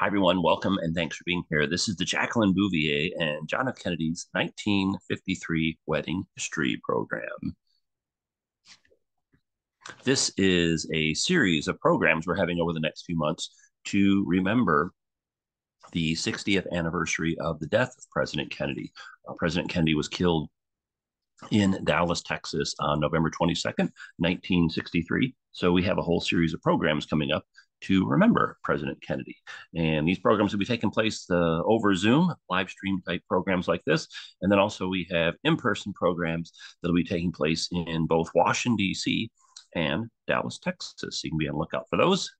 Hi, everyone. Welcome and thanks for being here. This is the Jacqueline Bouvier and John F. Kennedy's 1953 Wedding History Program. This is a series of programs we're having over the next few months to remember the 60th anniversary of the death of President Kennedy. Uh, President Kennedy was killed in Dallas, Texas on November 22nd, 1963. So we have a whole series of programs coming up to remember President Kennedy. And these programs will be taking place uh, over Zoom, live stream type programs like this. And then also we have in person programs that will be taking place in both Washington, D.C. and Dallas, Texas. You can be on the lookout for those.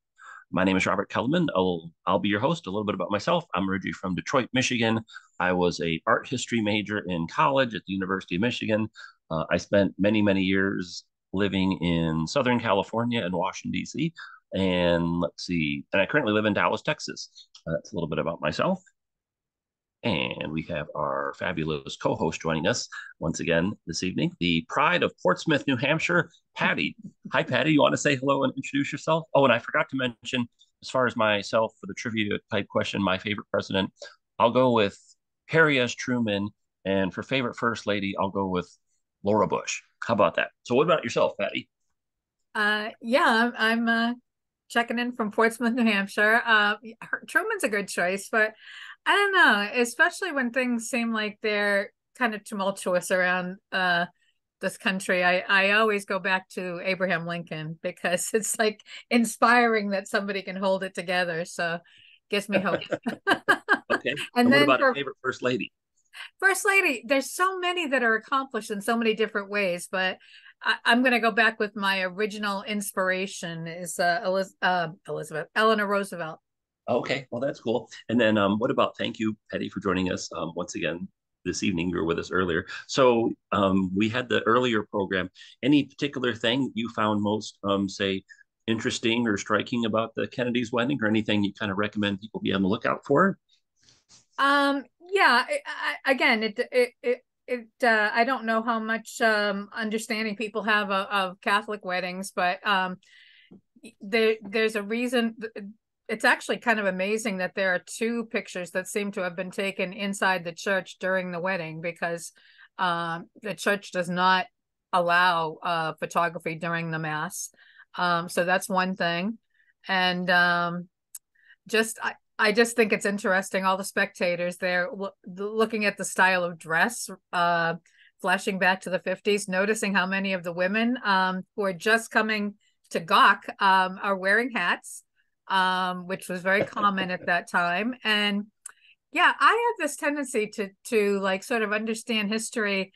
My name is Robert Kelleman. I'll, I'll be your host. A little bit about myself. I'm originally from Detroit, Michigan. I was a art history major in college at the University of Michigan. Uh, I spent many, many years living in Southern California and Washington, D.C. And let's see, and I currently live in Dallas, Texas. Uh, that's a little bit about myself. And we have our fabulous co host joining us once again this evening, the pride of Portsmouth, New Hampshire, Patty. Hi, Patty. You want to say hello and introduce yourself? Oh, and I forgot to mention, as far as myself for the trivia type question, my favorite president, I'll go with Harry S. Truman. And for favorite first lady, I'll go with Laura Bush. How about that? So, what about yourself, Patty? Uh, yeah, I'm, I'm uh, checking in from Portsmouth, New Hampshire. Uh, Truman's a good choice, but I don't know, especially when things seem like they're kind of tumultuous around uh, this country. I, I always go back to Abraham Lincoln because it's like inspiring that somebody can hold it together. So gives me hope. okay. And, and then what about for, favorite first lady? First lady, there's so many that are accomplished in so many different ways, but I, am going to go back with my original inspiration is uh, Eliz- uh, Elizabeth Eleanor Roosevelt. Okay, well that's cool. And then um, what about thank you, Patty, for joining us um, once again this evening. You were with us earlier. So um, we had the earlier program. Any particular thing you found most, um, say, interesting or striking about the Kennedy's wedding, or anything you kind of recommend people be on the lookout for? Um. Yeah. I, I, again, it, it it it uh, I don't know how much um, understanding people have of, of Catholic weddings, but um, there there's a reason. It's actually kind of amazing that there are two pictures that seem to have been taken inside the church during the wedding because um, the church does not allow uh, photography during the mass. Um, so that's one thing, and um, just I just think it's interesting. All the spectators there looking at the style of dress, uh, flashing back to the 50s, noticing how many of the women um, who are just coming to gawk um, are wearing hats, um, which was very common at that time. And yeah, I have this tendency to to like sort of understand history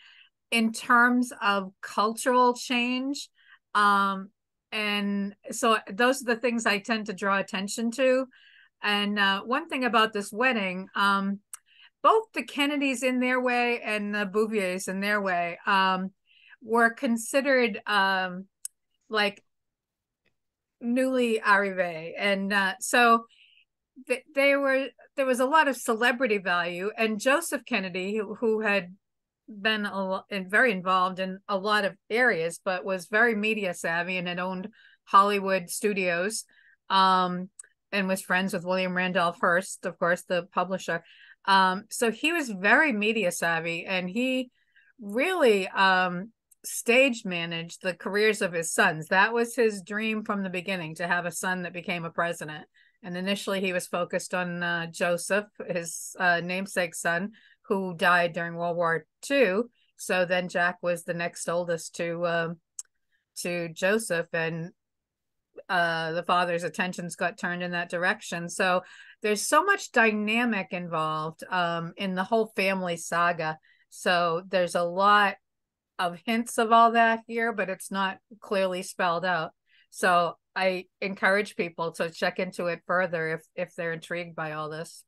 in terms of cultural change. Um, and so those are the things I tend to draw attention to. And uh, one thing about this wedding, um, both the Kennedys in their way and the Bouviers in their way um, were considered um, like newly arrivé, and uh, so th- they were. There was a lot of celebrity value, and Joseph Kennedy, who, who had been a lot, very involved in a lot of areas, but was very media savvy and had owned Hollywood studios. Um, and was friends with William Randolph Hearst, of course, the publisher. Um, so he was very media savvy and he really um, stage managed the careers of his sons. That was his dream from the beginning to have a son that became a president. And initially, he was focused on uh, Joseph, his uh, namesake son, who died during World War II. So then Jack was the next oldest to um, to Joseph, and uh, the father's attentions got turned in that direction. So there's so much dynamic involved um, in the whole family saga. So there's a lot of hints of all that here, but it's not clearly spelled out. So I encourage people to check into it further if if they're intrigued by all this.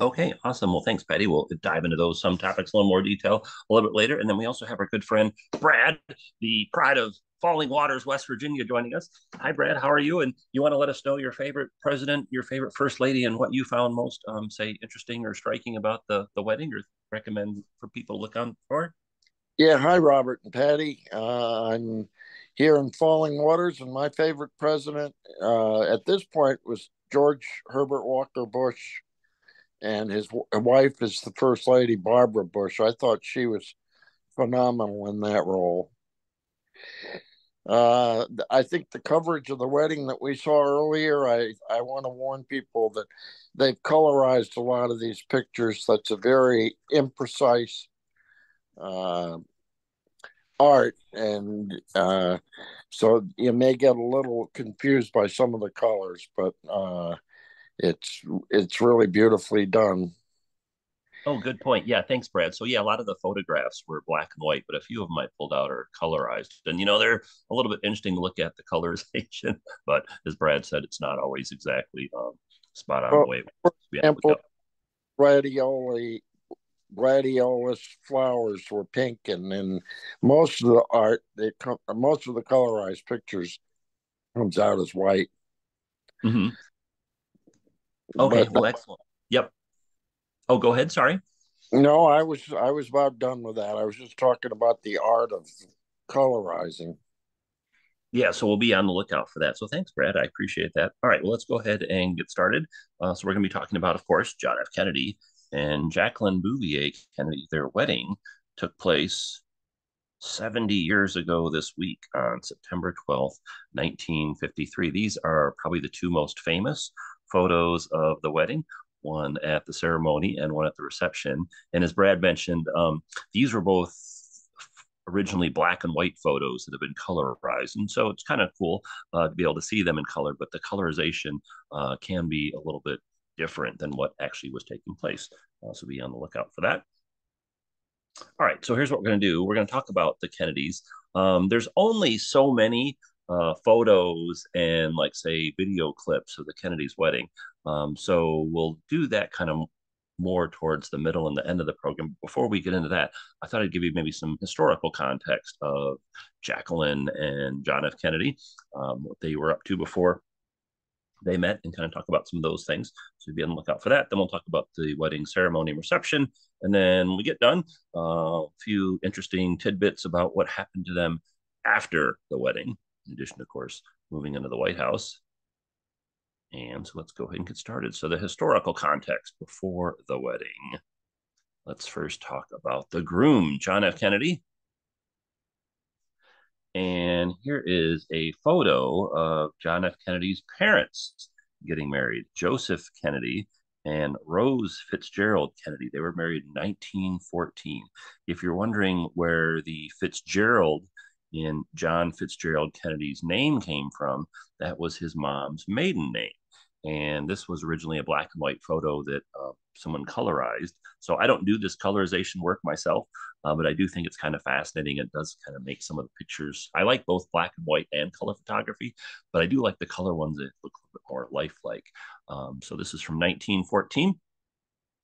Okay, awesome. Well, thanks, Patty. We'll dive into those some topics a little more detail a little bit later, and then we also have our good friend Brad, the pride of Falling Waters, West Virginia, joining us. Hi, Brad. How are you? And you want to let us know your favorite president, your favorite first lady, and what you found most, um, say, interesting or striking about the the wedding, or recommend for people to look on for? Yeah. Hi, Robert and Patty. Uh, I'm here in Falling Waters, and my favorite president uh, at this point was George Herbert Walker Bush, and his wife is the First Lady Barbara Bush. I thought she was phenomenal in that role. Uh, I think the coverage of the wedding that we saw earlier, I, I want to warn people that they've colorized a lot of these pictures. That's a very imprecise uh, art, and uh, so you may get a little confused by some of the colors, but uh, it's it's really beautifully done. Oh, good point. Yeah, thanks, Brad. So yeah, a lot of the photographs were black and white, but a few of them I pulled out are colorized, and you know they're a little bit interesting to look at the colorization. But as Brad said, it's not always exactly um, spot on well, the way. For example, gladioli gladiolus flowers were pink, and then most of the art, they come, most of the colorized pictures comes out as white. Mm-hmm. Okay, but, well, excellent. Yep. Oh, go ahead. Sorry. No, I was I was about done with that. I was just talking about the art of colorizing. Yeah, so we'll be on the lookout for that. So thanks, Brad. I appreciate that. All right, well, let's go ahead and get started. Uh, so we're going to be talking about, of course, John F. Kennedy and Jacqueline Bouvier Kennedy. Their wedding took place 70 years ago this week on September 12th, 1953. These are probably the two most famous photos of the wedding one at the ceremony and one at the reception. And as Brad mentioned, um, these were both originally black and white photos that have been colorized. And so it's kind of cool uh, to be able to see them in color, but the colorization uh, can be a little bit different than what actually was taking place. Uh, so be on the lookout for that. All right, so here's what we're going to do. We're going to talk about the Kennedys. Um, there's only so many uh, photos and like say video clips of the Kennedy's wedding. Um, so we'll do that kind of more towards the middle and the end of the program. Before we get into that, I thought I'd give you maybe some historical context of Jacqueline and John F. Kennedy, um, what they were up to before they met, and kind of talk about some of those things. So be on the lookout for that. Then we'll talk about the wedding ceremony and reception, and then we get done. Uh, a few interesting tidbits about what happened to them after the wedding in addition, of course, moving into the White House. And so let's go ahead and get started. So, the historical context before the wedding. Let's first talk about the groom, John F. Kennedy. And here is a photo of John F. Kennedy's parents getting married Joseph Kennedy and Rose Fitzgerald Kennedy. They were married in 1914. If you're wondering where the Fitzgerald in John Fitzgerald Kennedy's name came from, that was his mom's maiden name. And this was originally a black and white photo that uh, someone colorized. So I don't do this colorization work myself, uh, but I do think it's kind of fascinating. It does kind of make some of the pictures. I like both black and white and color photography, but I do like the color ones that look a little bit more lifelike. Um, so this is from 1914.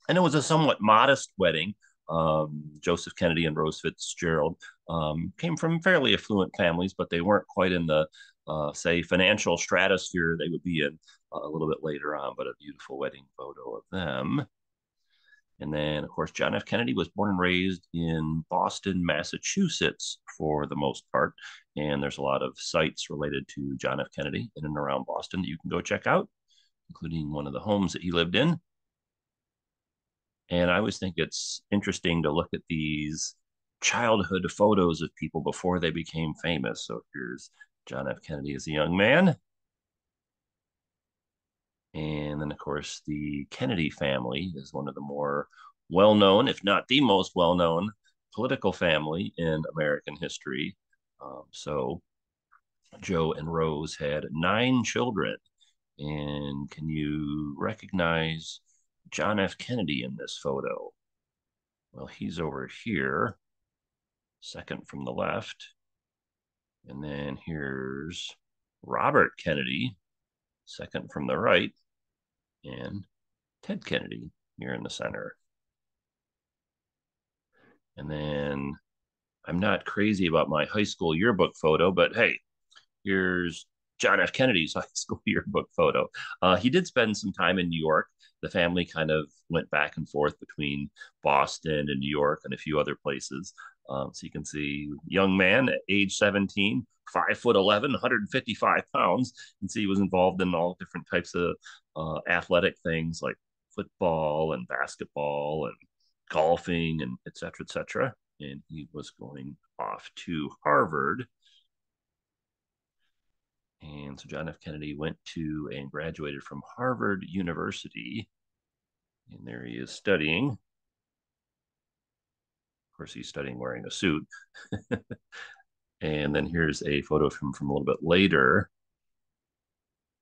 And it was a somewhat modest wedding um, Joseph Kennedy and Rose Fitzgerald um, came from fairly affluent families, but they weren't quite in the, uh, say, financial stratosphere they would be in uh, a little bit later on, but a beautiful wedding photo of them. And then, of course, John F. Kennedy was born and raised in Boston, Massachusetts for the most part. And there's a lot of sites related to John F. Kennedy in and around Boston that you can go check out, including one of the homes that he lived in. And I always think it's interesting to look at these childhood photos of people before they became famous. So here's John F. Kennedy as a young man. And then, of course, the Kennedy family is one of the more well known, if not the most well known, political family in American history. Um, so Joe and Rose had nine children. And can you recognize John F. Kennedy in this photo? Well, he's over here, second from the left. And then here's Robert Kennedy, second from the right, and Ted Kennedy here in the center. And then I'm not crazy about my high school yearbook photo, but hey, here's John F. Kennedy's high school yearbook photo. Uh, he did spend some time in New York the family kind of went back and forth between Boston and New York and a few other places. Um, so you can see young man, age 17, five foot 11, 155 pounds. And see he was involved in all different types of uh, athletic things like football and basketball and golfing and et cetera, et cetera. And he was going off to Harvard. And so John F. Kennedy went to and graduated from Harvard University. And there he is studying. Of course, he's studying wearing a suit. and then here's a photo from from a little bit later,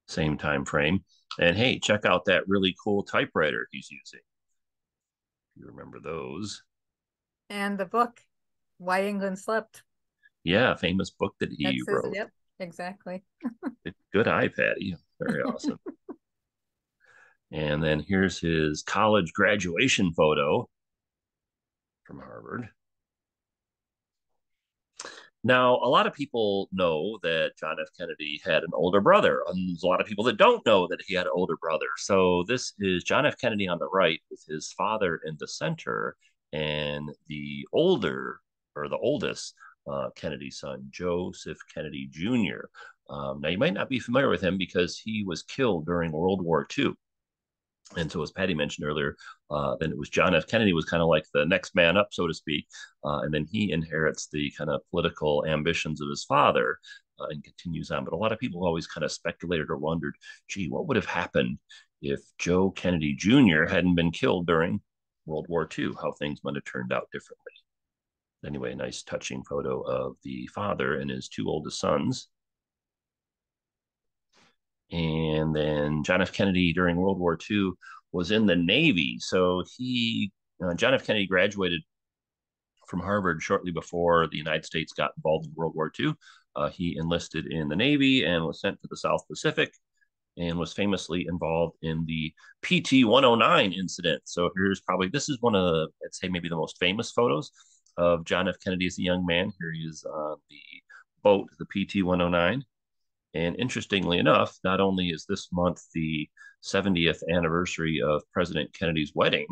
same time frame. And hey, check out that really cool typewriter he's using. If you remember those. And the book, Why England Slept. Yeah, famous book that he That's wrote. His, yep, exactly. Good eye, Patty. Very awesome. and then here's his college graduation photo from Harvard. Now, a lot of people know that John F. Kennedy had an older brother, and there's a lot of people that don't know that he had an older brother. So this is John F. Kennedy on the right with his father in the center, and the older or the oldest uh, Kennedy son, Joseph Kennedy Jr. Um, now, you might not be familiar with him because he was killed during World War II. And so, as Patty mentioned earlier, uh, then it was John F. Kennedy was kind of like the next man up, so to speak, uh, and then he inherits the kind of political ambitions of his father uh, and continues on. But a lot of people always kind of speculated or wondered, gee, what would have happened if Joe Kennedy Jr. hadn't been killed during World War II? How things might have turned out differently. Anyway, a nice touching photo of the father and his two oldest sons. And then John F. Kennedy during World War II was in the Navy. So he, uh, John F. Kennedy graduated from Harvard shortly before the United States got involved in World War II. Uh, he enlisted in the Navy and was sent to the South Pacific and was famously involved in the PT 109 incident. So here's probably, this is one of the, I'd say maybe the most famous photos of John F. Kennedy as a young man. Here he is on the boat, the PT 109. And interestingly enough, not only is this month the 70th anniversary of President Kennedy's wedding,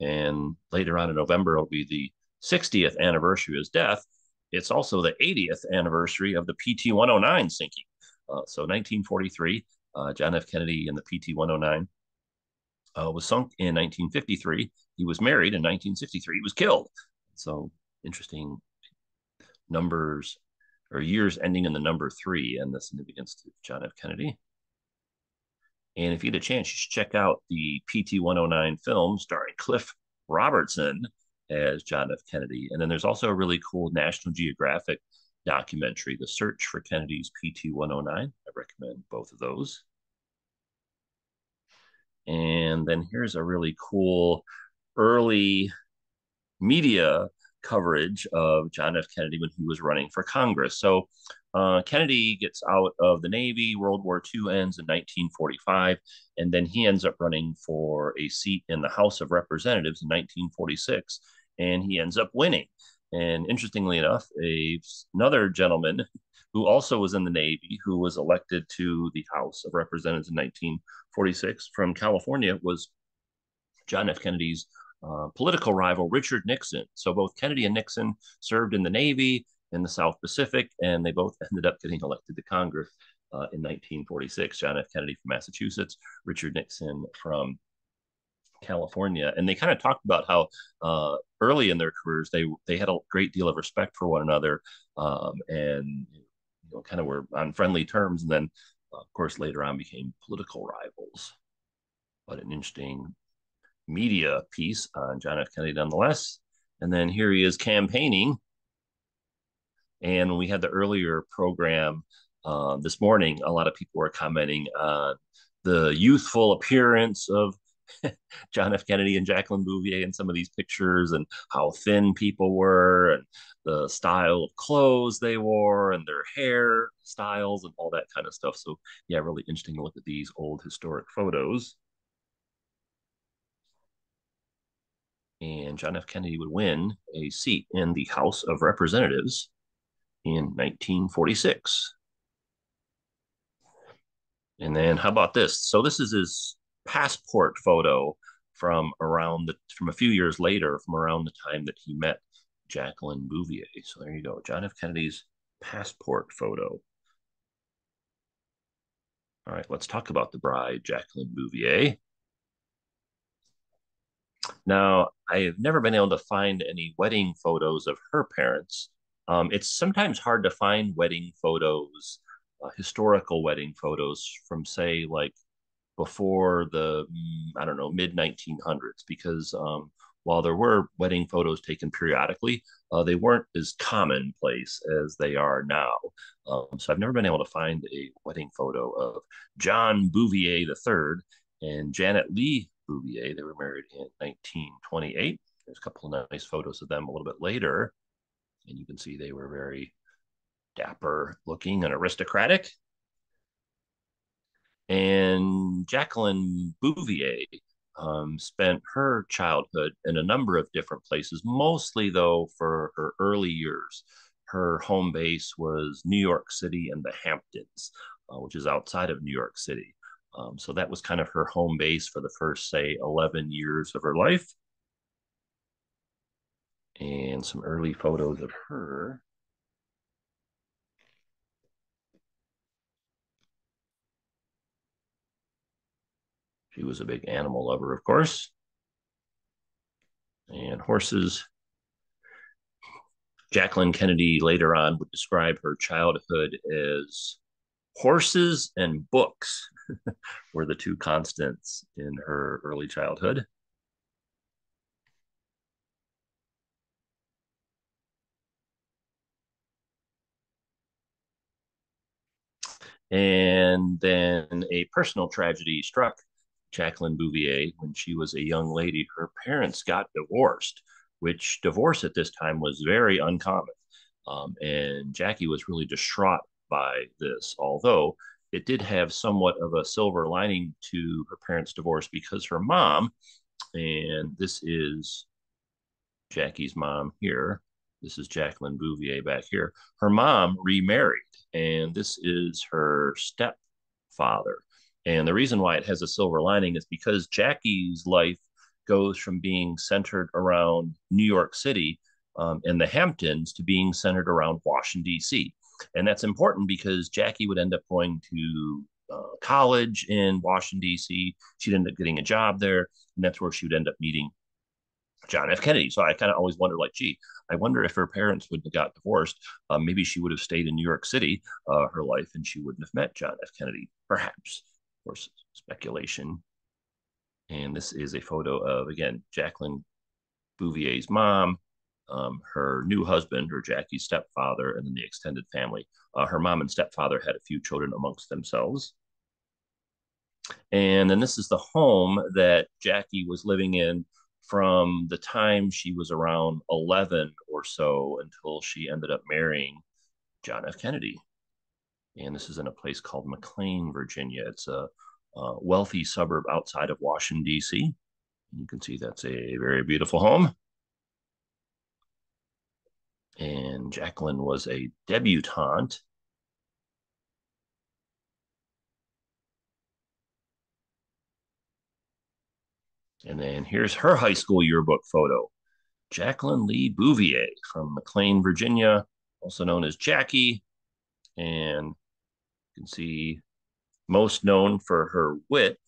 and later on in November it'll be the 60th anniversary of his death, it's also the 80th anniversary of the PT 109 sinking. Uh, so 1943, uh, John F. Kennedy and the PT 109 uh, was sunk in 1953. He was married in 1963. He was killed. So interesting numbers or years ending in the number three and the significance to John F. Kennedy. And if you get a chance, you should check out the PT 109 film starring Cliff Robertson as John F. Kennedy. And then there's also a really cool National Geographic documentary, The Search for Kennedy's PT 109. I recommend both of those. And then here's a really cool early media coverage of John F. Kennedy when he was running for Congress. So uh, Kennedy gets out of the Navy, World War II ends in 1945, and then he ends up running for a seat in the House of Representatives in 1946, and he ends up winning. And interestingly enough, a, another gentleman who also was in the Navy, who was elected to the House of Representatives in 1946 from California, was John F. Kennedy's uh, political rival Richard Nixon. So both Kennedy and Nixon served in the Navy in the South Pacific, and they both ended up getting elected to Congress uh, in 1946. John F. Kennedy from Massachusetts, Richard Nixon from California, and they kind of talked about how uh, early in their careers they they had a great deal of respect for one another, um, and you know, kind of were on friendly terms. And then, of course, later on became political rivals. But an interesting media piece on John F. Kennedy nonetheless. And then here he is campaigning. And we had the earlier program uh, this morning, a lot of people were commenting on the youthful appearance of John F. Kennedy and Jacqueline Bouvier in some of these pictures, and how thin people were, and the style of clothes they wore, and their hair styles, and all that kind of stuff. So, yeah, really interesting to look at these old historic photos. And John F. Kennedy would win a seat in the House of Representatives in 1946. And then how about this? So this is his passport photo from around the from a few years later, from around the time that he met Jacqueline Bouvier. So there you go, John F. Kennedy's passport photo. All right, let's talk about the bride, Jacqueline Bouvier. Now, I have never been able to find any wedding photos of her parents. Um, it's sometimes hard to find wedding photos, uh, historical wedding photos from, say, like before the, mm, I don't know, mid 1900s, because um, while there were wedding photos taken periodically, uh, they weren't as commonplace as they are now. Um, so I've never been able to find a wedding photo of John Bouvier III and Janet Lee Bouvier. They were married in 1928. There's a couple of nice photos of them a little bit later. And you can see they were very dapper looking and aristocratic. And Jacqueline Bouvier um, spent her childhood in a number of different places, mostly though for her early years. Her home base was New York City and the Hamptons, uh, which is outside of New York City. Um, so that was kind of her home base for the first, say, 11 years of her life. And some early photos of her. She was a big animal lover, of course. And horses. Jacqueline Kennedy later on would describe her childhood as horses and books were the two constants in her early childhood. And then a personal tragedy struck Jacqueline Bouvier when she was a young lady. Her parents got divorced, which divorce at this time was very uncommon. Um, and Jackie was really distraught by this, although it did have somewhat of a silver lining to her parents' divorce because her mom, and this is Jackie's mom here. This is Jacqueline Bouvier back here. Her mom remarried, and this is her stepfather. And the reason why it has a silver lining is because Jackie's life goes from being centered around New York City um, and the Hamptons to being centered around Washington, D.C. And that's important because Jackie would end up going to uh, college in Washington, D.C. She'd end up getting a job there, and that's where she would end up meeting John F. Kennedy. So I kind of always wonder, like, gee, I wonder if her parents would have got divorced. Uh, maybe she would have stayed in New York City uh, her life, and she wouldn't have met John F. Kennedy. Perhaps, of course, speculation. And this is a photo of again Jacqueline Bouvier's mom, um, her new husband, her Jackie's stepfather, and then the extended family. Uh, her mom and stepfather had a few children amongst themselves. And then this is the home that Jackie was living in from the time she was around 11 or so until she ended up marrying John F. Kennedy. And this is in a place called McLean, Virginia. It's a, a wealthy suburb outside of Washington, D.C. You can see that's a very beautiful home and Jacqueline was a debutante. And then here's her high school yearbook photo. Jacqueline Lee Bouvier from McLean, Virginia, also known as Jackie. And you can see most known for her wit.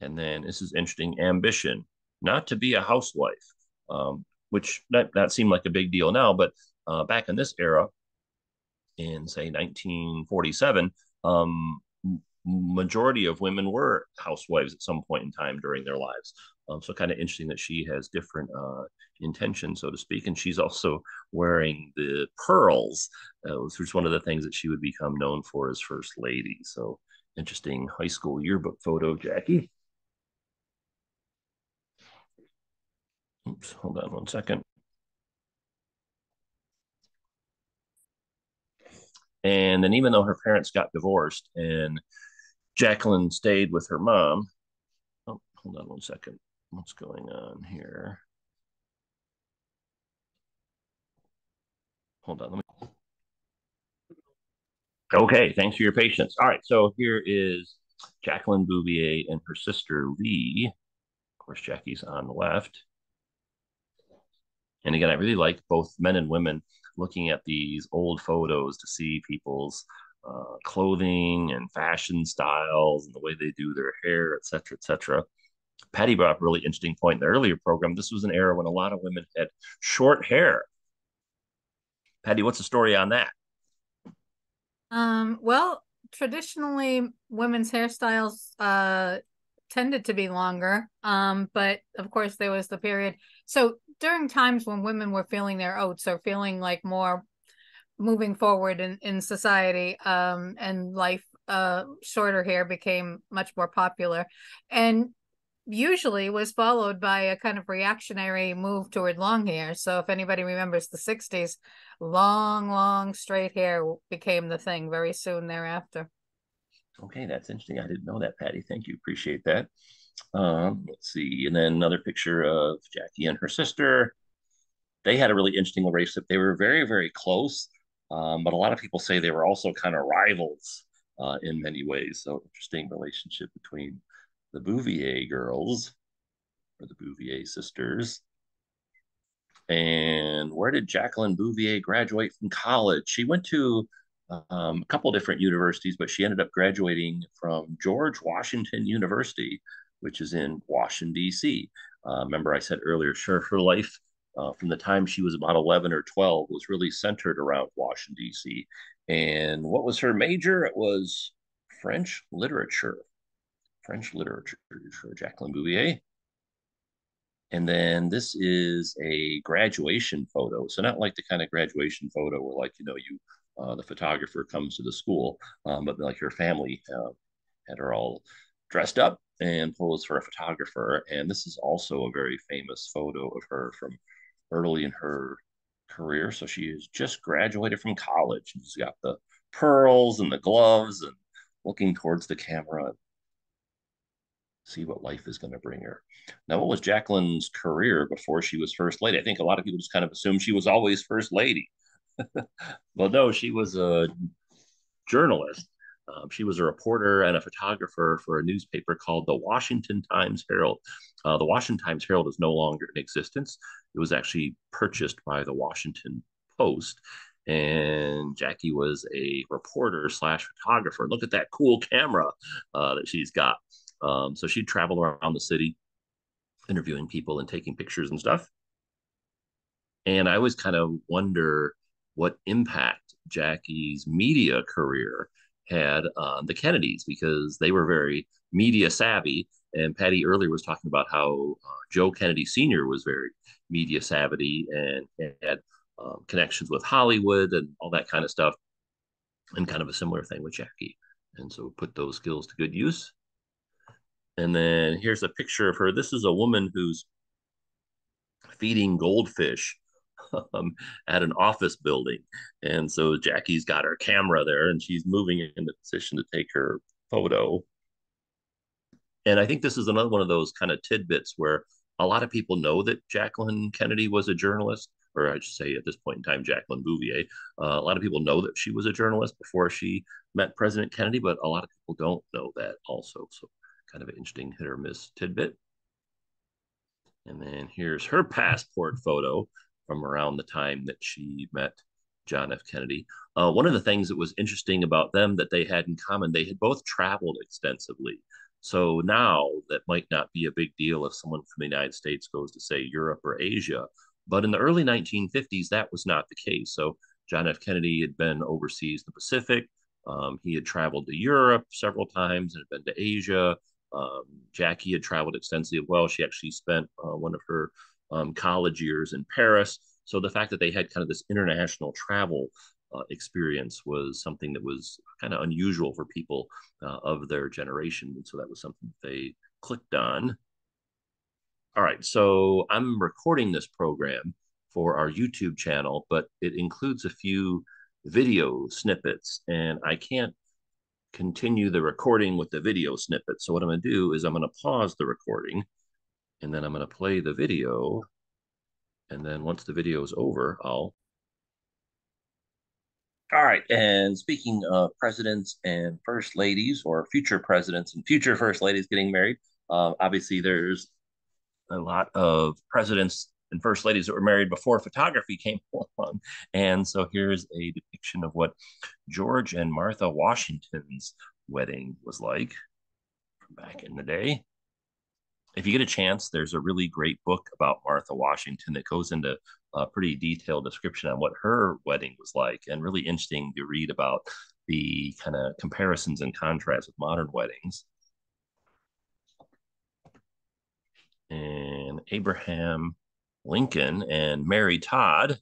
And then this is interesting ambition, not to be a housewife. Um, which that, that seemed like a big deal now, but uh, back in this era, in say 1947, um, majority of women were housewives at some point in time during their lives. Um, so kind of interesting that she has different uh, intentions, so to speak, and she's also wearing the pearls, uh, which is one of the things that she would become known for as first lady. So interesting high school yearbook photo, Jackie. Oops, hold on one second. And then even though her parents got divorced and Jacqueline stayed with her mom, oh, hold on one second. What's going on here? Hold on. Let me. Okay, thanks for your patience. All right, so here is Jacqueline Bouvier and her sister Lee. Of course, Jackie's on the left. And again, I really like both men and women looking at these old photos to see people's uh, clothing and fashion styles and the way they do their hair, et cetera, et cetera. Patty brought up a really interesting point in the earlier program. This was an era when a lot of women had short hair. Patty, what's the story on that? Um, well, traditionally, women's hairstyles uh, tended to be longer. Um, but of course, there was the period. So during times when women were feeling their oats or feeling like more moving forward in, in society um, and life, uh, shorter hair became much more popular. And usually was followed by a kind of reactionary move toward long hair. So if anybody remembers the 60s, long, long straight hair became the thing very soon thereafter. Okay, that's interesting. I didn't know that, Patty. Thank you. Appreciate that. Um, let's see. And then another picture of Jackie and her sister. They had a really interesting relationship. They were very, very close. Um, but a lot of people say they were also kind of rivals uh, in many ways. So interesting relationship between the Bouvier girls or the Bouvier sisters. And where did Jacqueline Bouvier graduate from college? She went to um, a couple different universities, but she ended up graduating from George Washington University, which is in Washington, D.C. Uh, remember, I said earlier, sure, her life uh, from the time she was about 11 or 12 was really centered around Washington, D.C. And what was her major? It was French literature. French literature for Jacqueline Bouvier. And then this is a graduation photo. So not like the kind of graduation photo where like, you know, you uh, the photographer comes to the school, um, but like her family uh, had her all dressed up and posed for a photographer. And this is also a very famous photo of her from early in her career. So she has just graduated from college. She's got the pearls and the gloves and looking towards the camera. See what life is going to bring her. Now, what was Jacqueline's career before she was first lady? I think a lot of people just kind of assume she was always first lady. well, no, she was a journalist. Um, she was a reporter and a photographer for a newspaper called the Washington Times Herald. Uh, the Washington Times Herald is no longer in existence. It was actually purchased by the Washington Post. And Jackie was a reporter slash photographer. Look at that cool camera uh, that she's got. Um, so she'd travel around the city interviewing people and taking pictures and stuff. And I always kind of wonder what impact Jackie's media career had on the Kennedys because they were very media savvy. And Patty earlier was talking about how uh, Joe Kennedy Sr. was very media savvy and had um, connections with Hollywood and all that kind of stuff. And kind of a similar thing with Jackie. And so put those skills to good use. And then here's a picture of her. This is a woman who's feeding goldfish um, at an office building. And so Jackie's got her camera there and she's moving in the position to take her photo. And I think this is another one of those kind of tidbits where a lot of people know that Jacqueline Kennedy was a journalist, or I should say at this point in time, Jacqueline Bouvier. Uh, a lot of people know that she was a journalist before she met President Kennedy, but a lot of people don't know that also. So kind of an interesting hit or miss tidbit. And then here's her passport photo from around the time that she met John F. Kennedy. Uh, one of the things that was interesting about them that they had in common, they had both traveled extensively. So now that might not be a big deal if someone from the United States goes to, say, Europe or Asia. But in the early 1950s, that was not the case. So John F. Kennedy had been overseas in the Pacific. Um, he had traveled to Europe several times and had been to Asia. Um, Jackie had traveled extensively as well. She actually spent uh, one of her um, college years in Paris. So the fact that they had kind of this international travel uh, experience was something that was kind of unusual for people uh, of their generation. And so that was something that they clicked on. All right, so I'm recording this program for our YouTube channel, but it includes a few video snippets, and I can't continue the recording with the video snippet. So what I'm going to do is I'm going to pause the recording and then I'm going to play the video. And then once the video is over, I'll. All right. And speaking of presidents and first ladies, or future presidents and future first ladies getting married, uh, obviously there's a lot of presidents and first ladies that were married before photography came along. And so here's a depiction of what George and Martha Washington's wedding was like back in the day. If you get a chance, there's a really great book about Martha Washington that goes into a pretty detailed description on what her wedding was like, and really interesting to read about the kind of comparisons and contrasts with modern weddings. And Abraham Lincoln and Mary Todd.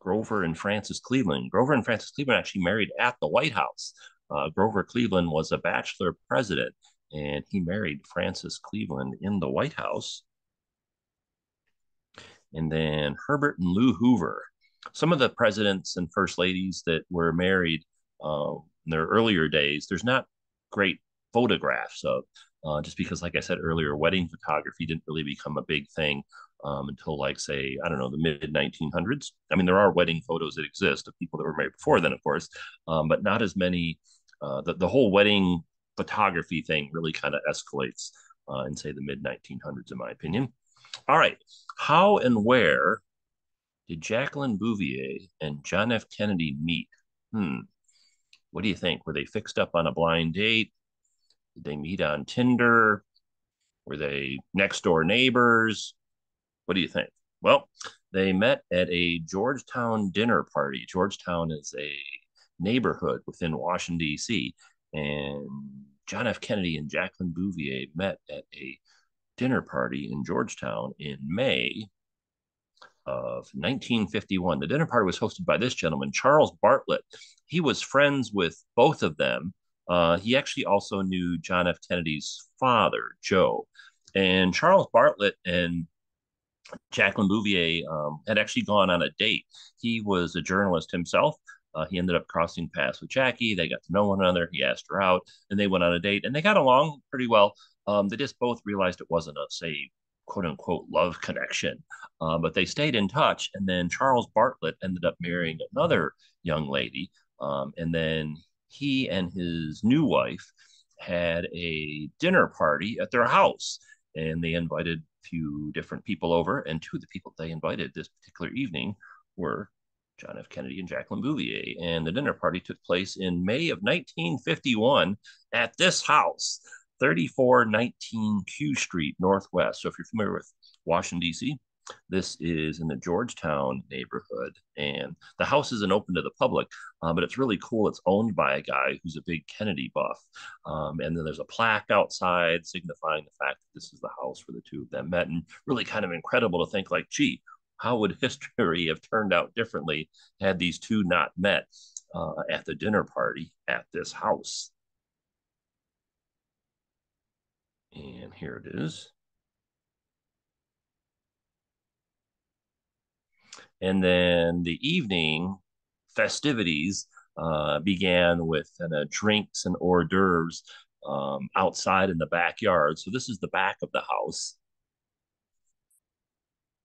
Grover and Frances Cleveland. Grover and Frances Cleveland actually married at the White House. Uh, Grover Cleveland was a bachelor president, and he married Frances Cleveland in the White House. And then Herbert and Lou Hoover. Some of the presidents and first ladies that were married uh, in their earlier days, there's not great photographs of uh, just because, like I said earlier, wedding photography didn't really become a big thing um, until, like, say, I don't know, the mid 1900s. I mean, there are wedding photos that exist of people that were married before then, of course, um, but not as many. Uh, the, the whole wedding photography thing really kind of escalates uh, in, say, the mid 1900s, in my opinion. All right. How and where did Jacqueline Bouvier and John F. Kennedy meet? Hmm. What do you think? Were they fixed up on a blind date? Did they meet on Tinder? Were they next door neighbors? What do you think? Well, they met at a Georgetown dinner party. Georgetown is a neighborhood within Washington, D.C. And John F. Kennedy and Jacqueline Bouvier met at a dinner party in Georgetown in May of 1951. The dinner party was hosted by this gentleman, Charles Bartlett. He was friends with both of them uh, he actually also knew John F. Kennedy's father, Joe. And Charles Bartlett and Jacqueline Bouvier um, had actually gone on a date. He was a journalist himself. Uh, he ended up crossing paths with Jackie. They got to know one another. He asked her out, and they went on a date, and they got along pretty well. Um, they just both realized it wasn't a, say, quote unquote, love connection. Uh, but they stayed in touch. And then Charles Bartlett ended up marrying another young lady. Um, and then he and his new wife had a dinner party at their house and they invited a few different people over and two of the people they invited this particular evening were john f kennedy and jacqueline bouvier and the dinner party took place in may of 1951 at this house 3419 q street northwest so if you're familiar with washington d.c this is in the Georgetown neighborhood, and the house isn't open to the public, uh, but it's really cool. It's owned by a guy who's a big Kennedy buff, um, and then there's a plaque outside signifying the fact that this is the house where the two of them met, and really kind of incredible to think like, gee, how would history have turned out differently had these two not met uh, at the dinner party at this house? And here it is. And then the evening festivities uh, began with uh, drinks and hors d'oeuvres um, outside in the backyard. So this is the back of the house.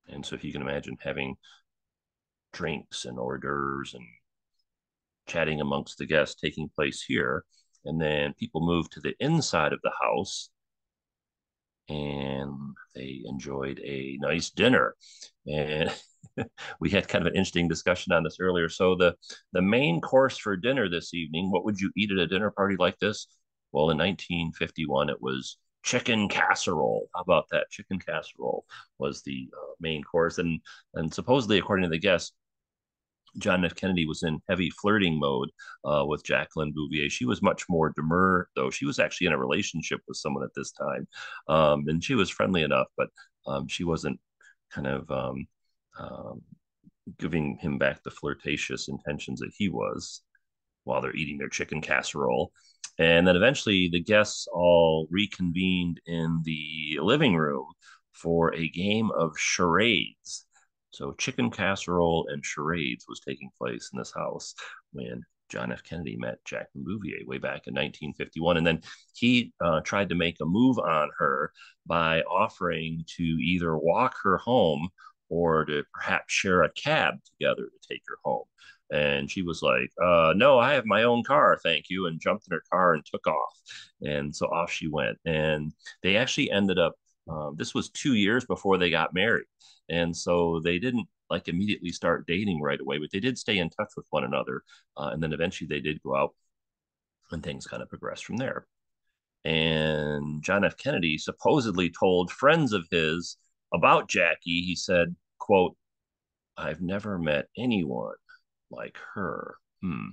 And so if you can imagine having drinks and hors d'oeuvres and chatting amongst the guests taking place here. And then people moved to the inside of the house and they enjoyed a nice dinner. And we had kind of an interesting discussion on this earlier. So the the main course for dinner this evening, what would you eat at a dinner party like this? Well, in 1951, it was chicken casserole. How about that? Chicken casserole was the uh, main course, and and supposedly, according to the guests, John F. Kennedy was in heavy flirting mode uh, with Jacqueline Bouvier. She was much more demure, though. She was actually in a relationship with someone at this time, um, and she was friendly enough, but um, she wasn't kind of um, um, giving him back the flirtatious intentions that he was while they're eating their chicken casserole. And then eventually the guests all reconvened in the living room for a game of charades. So chicken casserole and charades was taking place in this house when John F. Kennedy met Jacqueline Bouvier way back in 1951. And then he uh, tried to make a move on her by offering to either walk her home or to perhaps share a cab together to take her home. And she was like, uh, no, I have my own car, thank you, and jumped in her car and took off. And so off she went. And they actually ended up, um, this was two years before they got married. And so they didn't like immediately start dating right away, but they did stay in touch with one another. Uh, and then eventually they did go out and things kind of progressed from there. And John F. Kennedy supposedly told friends of his about Jackie. He said, quote, I've never met anyone like her. Hmm.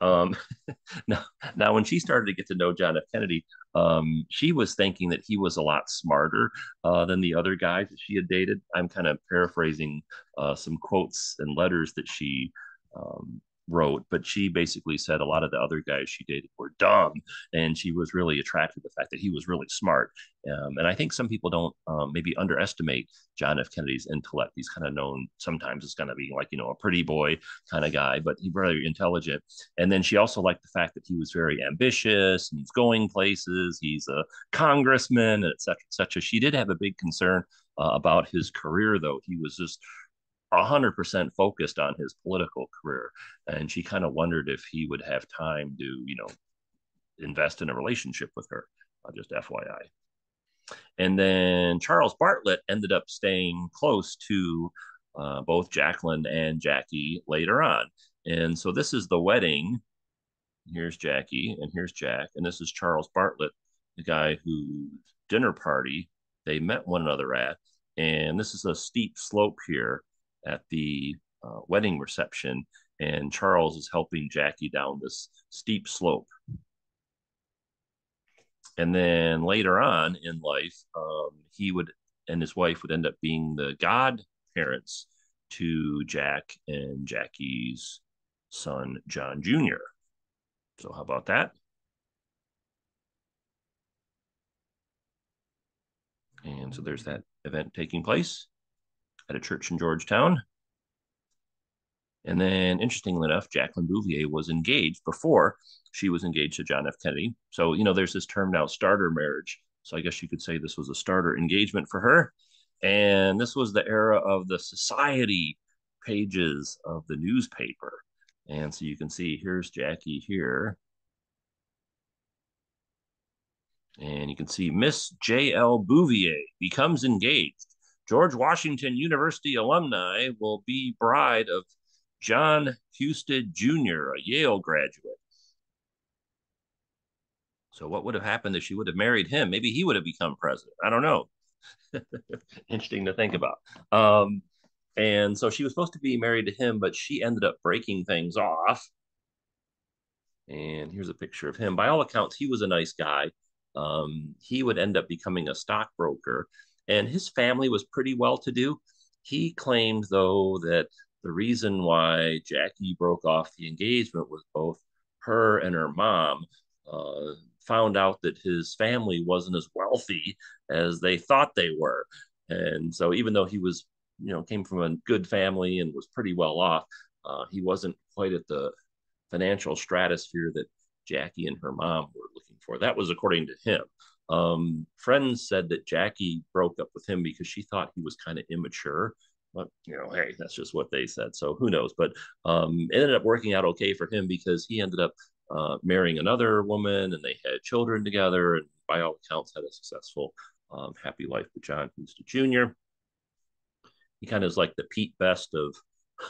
Um, now, now, when she started to get to know John F. Kennedy, um, she was thinking that he was a lot smarter uh, than the other guys that she had dated. I'm kind of paraphrasing uh, some quotes and letters that she um, wrote, but she basically said a lot of the other guys she dated were dumb, and she was really attracted to the fact that he was really smart. Um, and I think some people don't um, maybe underestimate John F. Kennedy's intellect. He's kind of known sometimes as kind of being like you know a pretty boy kind of guy, but he's very intelligent. And then she also liked the fact that he was very ambitious and he's going places. He's a congressman, et cetera, et cetera. She did have a big concern uh, about his career, though. He was just 100% focused on his political career and she kind of wondered if he would have time to you know invest in a relationship with her uh, just fyi and then charles bartlett ended up staying close to uh, both jacqueline and jackie later on. And so this is the wedding. Here's jackie and here's jack and this is charles bartlett the guy whose dinner party they met one another at. And this is a steep slope here at the uh, wedding reception, and Charles is helping Jackie down this steep slope. And then later on in life, um, he would and his wife would end up being the godparents to Jack and Jackie's son, John Jr. So, how about that? And so there's that event taking place at a church in Georgetown. And then, interestingly enough, Jacqueline Bouvier was engaged before she was engaged to John F. Kennedy. So, you know, there's this term now, starter marriage. So, I guess you could say this was a starter engagement for her. And this was the era of the society pages of the newspaper. And so you can see here's Jackie here. And you can see Miss J.L. Bouvier becomes engaged George Washington University alumni will be bride of John Husted Jr., a Yale graduate. So, what would have happened if she would have married him? Maybe he would have become president. I don't know. Interesting to think about. Um, and so she was supposed to be married to him, but she ended up breaking things off. And here's a picture of him. By all accounts, he was a nice guy. Um, he would end up becoming a stockbroker and his family was pretty well to do. He claimed, though, that the reason why Jackie broke off the engagement was both her and her mom uh, found out that his family wasn't as wealthy as they thought they were. And so, even though he was, you know, came from a good family and was pretty well off, uh, he wasn't quite at the financial stratosphere that Jackie and her mom were looking for. That was according to him. Um, friends said that Jackie broke up with him because she thought he was kind of immature. But you know, hey, that's just what they said. So who knows? But um, ended up working out okay for him because he ended up uh, marrying another woman, and they had children together, and by all accounts, had a successful, um, happy life with John Husted Jr. He kind of is like the Pete Best of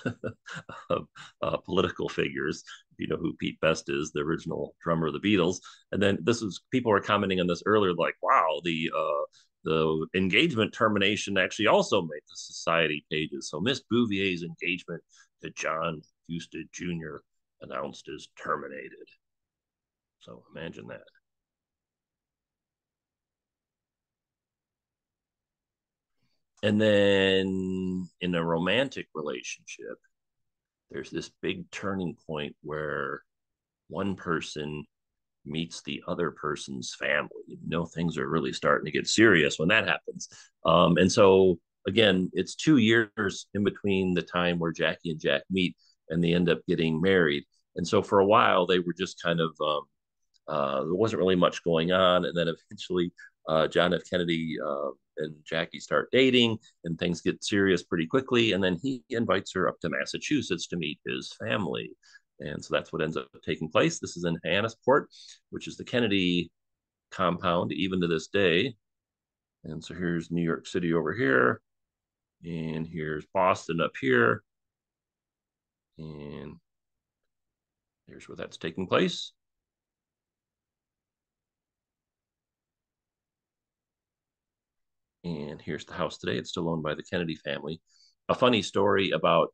of uh, political figures. You know who Pete Best is, the original drummer of the Beatles. And then this was people were commenting on this earlier, like, "Wow, the uh, the engagement termination actually also made the society pages." So Miss Bouvier's engagement to John Husted Jr. announced as terminated. So imagine that. And then in a romantic relationship, there's this big turning point where one person meets the other person's family. You know, things are really starting to get serious when that happens. Um, and so, again, it's two years in between the time where Jackie and Jack meet and they end up getting married. And so, for a while, they were just kind of, um, uh, there wasn't really much going on. And then eventually, uh, John F. Kennedy uh, and Jackie start dating, and things get serious pretty quickly. And then he invites her up to Massachusetts to meet his family. And so that's what ends up taking place. This is in Hyannisport, which is the Kennedy compound, even to this day. And so here's New York City over here. And here's Boston up here. And here's where that's taking place. And here's the house today. It's still owned by the Kennedy family. A funny story about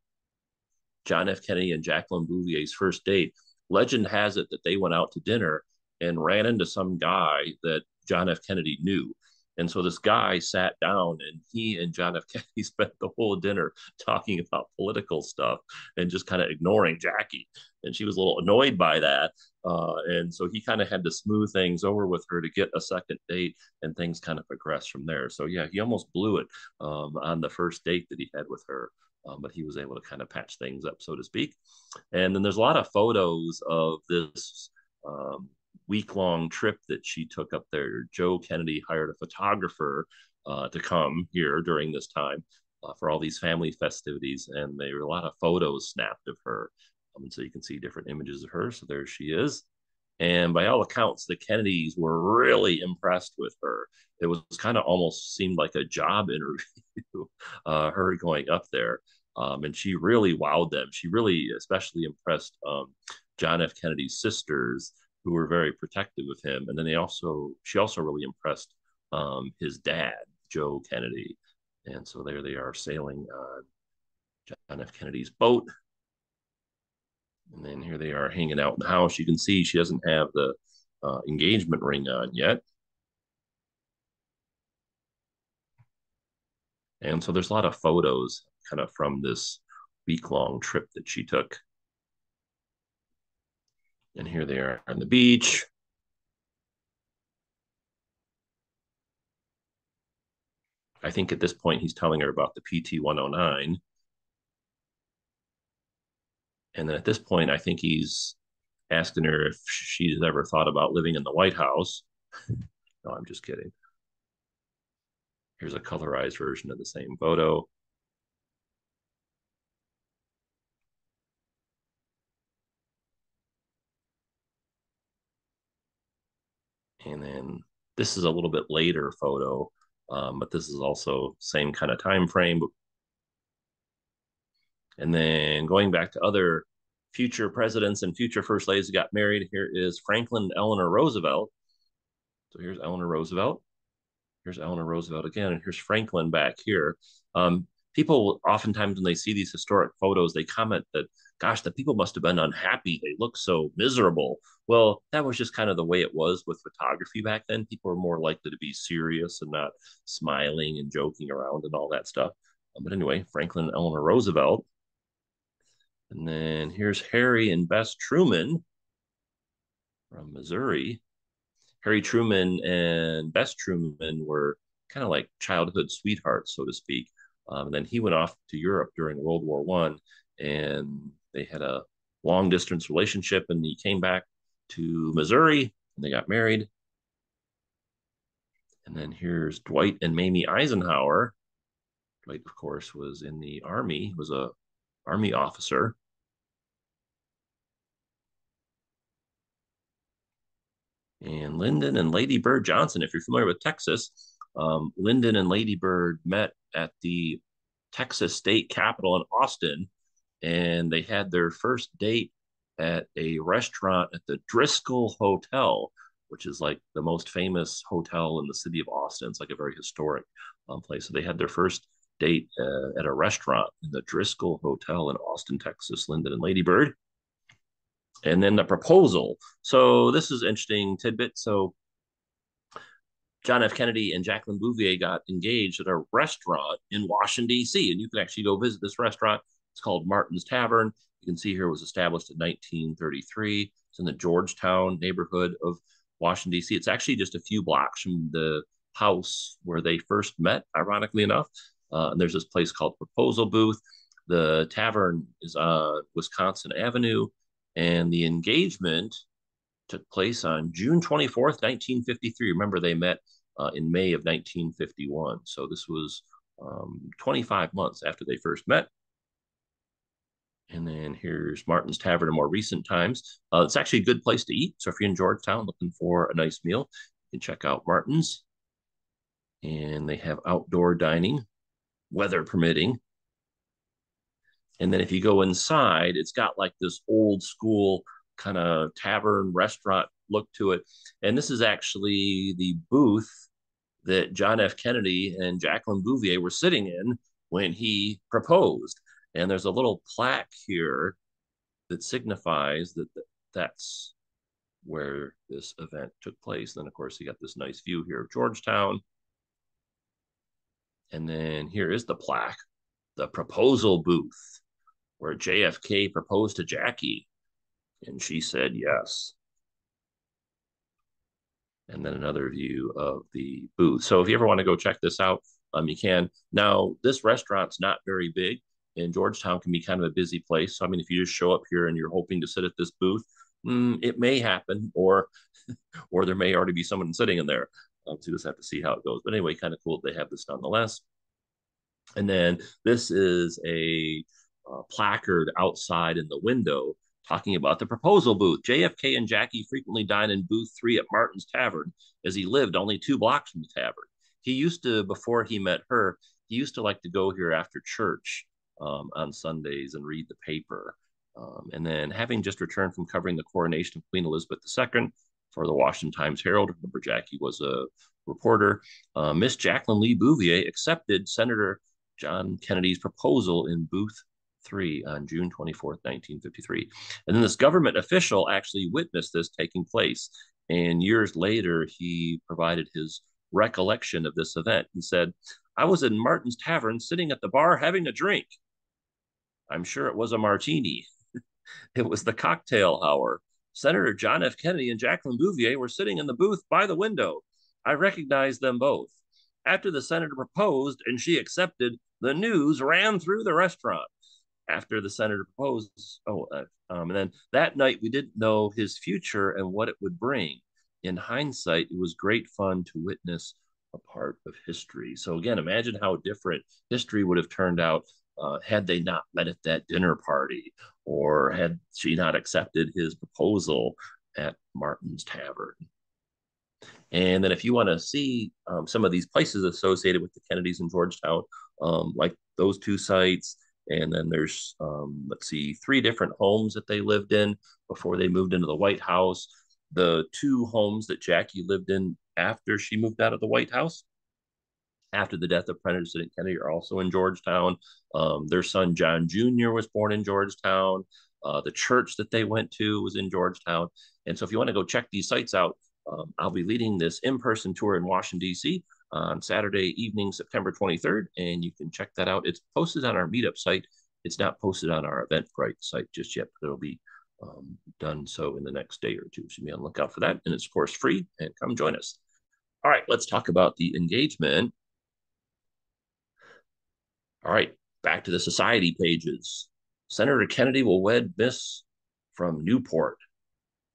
John F. Kennedy and Jacqueline Bouvier's first date. Legend has it that they went out to dinner and ran into some guy that John F. Kennedy knew. And so this guy sat down and he and John F. Kennedy spent the whole dinner talking about political stuff and just kind of ignoring Jackie. And she was a little annoyed by that. Uh, and so he kind of had to smooth things over with her to get a second date and things kind of progressed from there. So yeah, he almost blew it um, on the first date that he had with her. Um, but he was able to kind of patch things up, so to speak. And then there's a lot of photos of this um, week long trip that she took up there. Joe Kennedy hired a photographer uh, to come here during this time uh, for all these family festivities, and there were a lot of photos snapped of her. And so you can see different images of her. So there she is. And by all accounts, the Kennedys were really impressed with her. It was kind of almost seemed like a job interview, uh, her going up there. Um, and she really wowed them. She really, especially impressed um, John F. Kennedy's sisters who were very protective of him. And then they also, she also really impressed um, his dad, Joe Kennedy. And so there they are sailing on John F. Kennedy's boat. And then here they are hanging out in the house. You can see she doesn't have the uh, engagement ring on yet. And so there's a lot of photos kind of from this week long trip that she took. And here they are on the beach. I think at this point he's telling her about the PT 109. And then at this point, I think he's asking her if she's ever thought about living in the White House. no, I'm just kidding. Here's a colorized version of the same photo. And then this is a little bit later photo, um, but this is also same kind of time frame. And then going back to other future presidents and future first ladies who got married, here is Franklin Eleanor Roosevelt. So here's Eleanor Roosevelt. Here's Eleanor Roosevelt again, and here's Franklin back here. Um, people oftentimes when they see these historic photos, they comment that gosh, the people must have been unhappy. They look so miserable. Well, that was just kind of the way it was with photography back then. People were more likely to be serious and not smiling and joking around and all that stuff. Um, but anyway, Franklin Eleanor Roosevelt. And then here's Harry and Bess Truman from Missouri. Harry Truman and Bess Truman were kind of like childhood sweethearts, so to speak. Um, and then he went off to Europe during World War One, and they had a long distance relationship, and he came back to Missouri, and they got married. And then here's Dwight and Mamie Eisenhower. Dwight, of course, was in the army, was a army officer. And Lyndon and Lady Bird Johnson, if you're familiar with Texas, um, Lyndon and Lady Bird met at the Texas state capitol in Austin and they had their first date at a restaurant at the Driscoll Hotel, which is like the most famous hotel in the city of Austin. It's like a very historic um, place. So they had their first date uh, at a restaurant in the Driscoll Hotel in Austin, Texas, Lyndon and Ladybird. And then the proposal. So this is interesting tidbit. So John F. Kennedy and Jacqueline Bouvier got engaged at a restaurant in Washington, D.C. And you can actually go visit this restaurant. It's called Martin's Tavern. You can see here it was established in 1933. It's in the Georgetown neighborhood of Washington, D.C. It's actually just a few blocks from the house where they first met, ironically enough. Uh, and there's this place called Proposal Booth. The tavern is on Wisconsin Avenue, and the engagement took place on June 24th, 1953. Remember, they met uh, in May of 1951. So this was um, 25 months after they first met. And then here's Martin's Tavern in more recent times. Uh, it's actually a good place to eat. So if you're in Georgetown looking for a nice meal, you can check out Martin's. And they have outdoor dining, weather permitting. And then if you go inside, it's got like this old school kind of tavern restaurant look to it. And this is actually the booth that John F. Kennedy and Jacqueline Bouvier were sitting in when he proposed. And there's a little plaque here that signifies that that's where this event took place. Then, of course, you got this nice view here of Georgetown. And then here is the plaque, the proposal booth, where JFK proposed to Jackie. And she said yes and then another view of the booth. So if you ever want to go check this out, um, you can. Now, this restaurant's not very big, and Georgetown can be kind of a busy place. So, I mean, if you just show up here and you're hoping to sit at this booth, mm, it may happen, or or there may already be someone sitting in there. You just have to see how it goes. But anyway, kind of cool they have this nonetheless. And then this is a uh, placard outside in the window talking about the proposal booth. JFK and Jackie frequently dine in booth three at Martin's Tavern, as he lived only two blocks from the tavern. He used to, before he met her, he used to like to go here after church um, on Sundays and read the paper. Um, and then, having just returned from covering the coronation of Queen Elizabeth II for the Washington Times Herald, remember Jackie was a reporter, uh, Miss Jacqueline Lee Bouvier accepted Senator John Kennedy's proposal in booth 3 on June 24th, 1953. And then this government official actually witnessed this taking place. And years later, he provided his recollection of this event. He said, I was in Martin's Tavern sitting at the bar having a drink. I'm sure it was a martini. it was the cocktail hour. Senator John F. Kennedy and Jacqueline Bouvier were sitting in the booth by the window. I recognized them both. After the senator proposed and she accepted, the news ran through the restaurant after the senator proposed. Oh, uh, um, and then that night we didn't know his future and what it would bring. In hindsight, it was great fun to witness a part of history. So again, imagine how different history would have turned out uh, had they not met at that dinner party, or had she not accepted his proposal at Martin's Tavern. And then, if you want to see um, some of these places associated with the Kennedys in Georgetown, um, like those two sites, and then there's, um, let's see, three different homes that they lived in before they moved into the White House. The two homes that Jackie lived in after she moved out of the White House after the death of President Kennedy are also in Georgetown. Um, their son John Jr. was born in Georgetown. Uh, the church that they went to was in Georgetown. And so if you want to go check these sites out, um, I'll be leading this in-person tour in Washington, D.C on Saturday evening, September 23rd, and you can check that out. It's posted on our meetup site. It's not posted on our Eventbrite site just yet, but it'll be um, done so in the next day or two. So be on the lookout for that. And it's, of course, free, and come join us. All right, let's talk about the engagement. All right, back to the society pages. Senator Kennedy will wed Miss from Newport.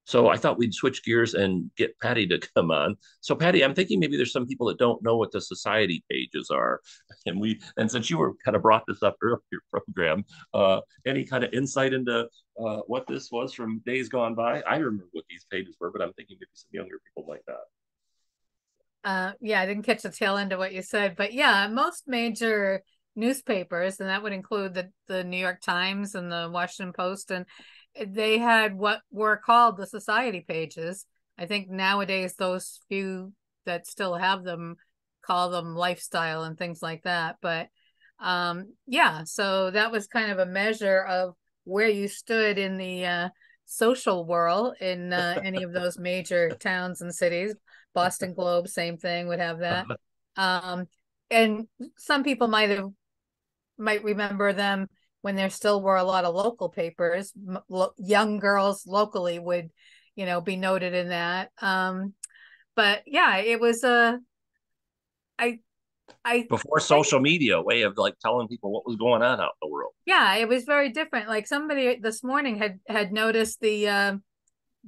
So I thought we'd switch gears and get Patty to come on. So Patty, I'm thinking maybe there's some people that don't know what the society pages are, and we and since you were kind of brought this up earlier program, uh, any kind of insight into uh, what this was from days gone by? I remember what these pages were, but I'm thinking maybe some younger people might not. Uh, yeah, I didn't catch the tail end of what you said, but yeah, most major newspapers, and that would include the the New York Times and the Washington Post and they had what were called the society pages. I think nowadays those few that still have them call them lifestyle and things like that. But um, yeah, so that was kind of a measure of where you stood in the uh, social world in uh, any of those major towns and cities. Boston Globe, same thing, would have that. Um, and some people might have might remember them when there still were a lot of local papers, lo- young girls locally would, you know, be noted in that. Um, but yeah, it was a, I, I before social media way of like telling people what was going on out in the world. Yeah, it was very different. Like somebody this morning had had noticed the uh,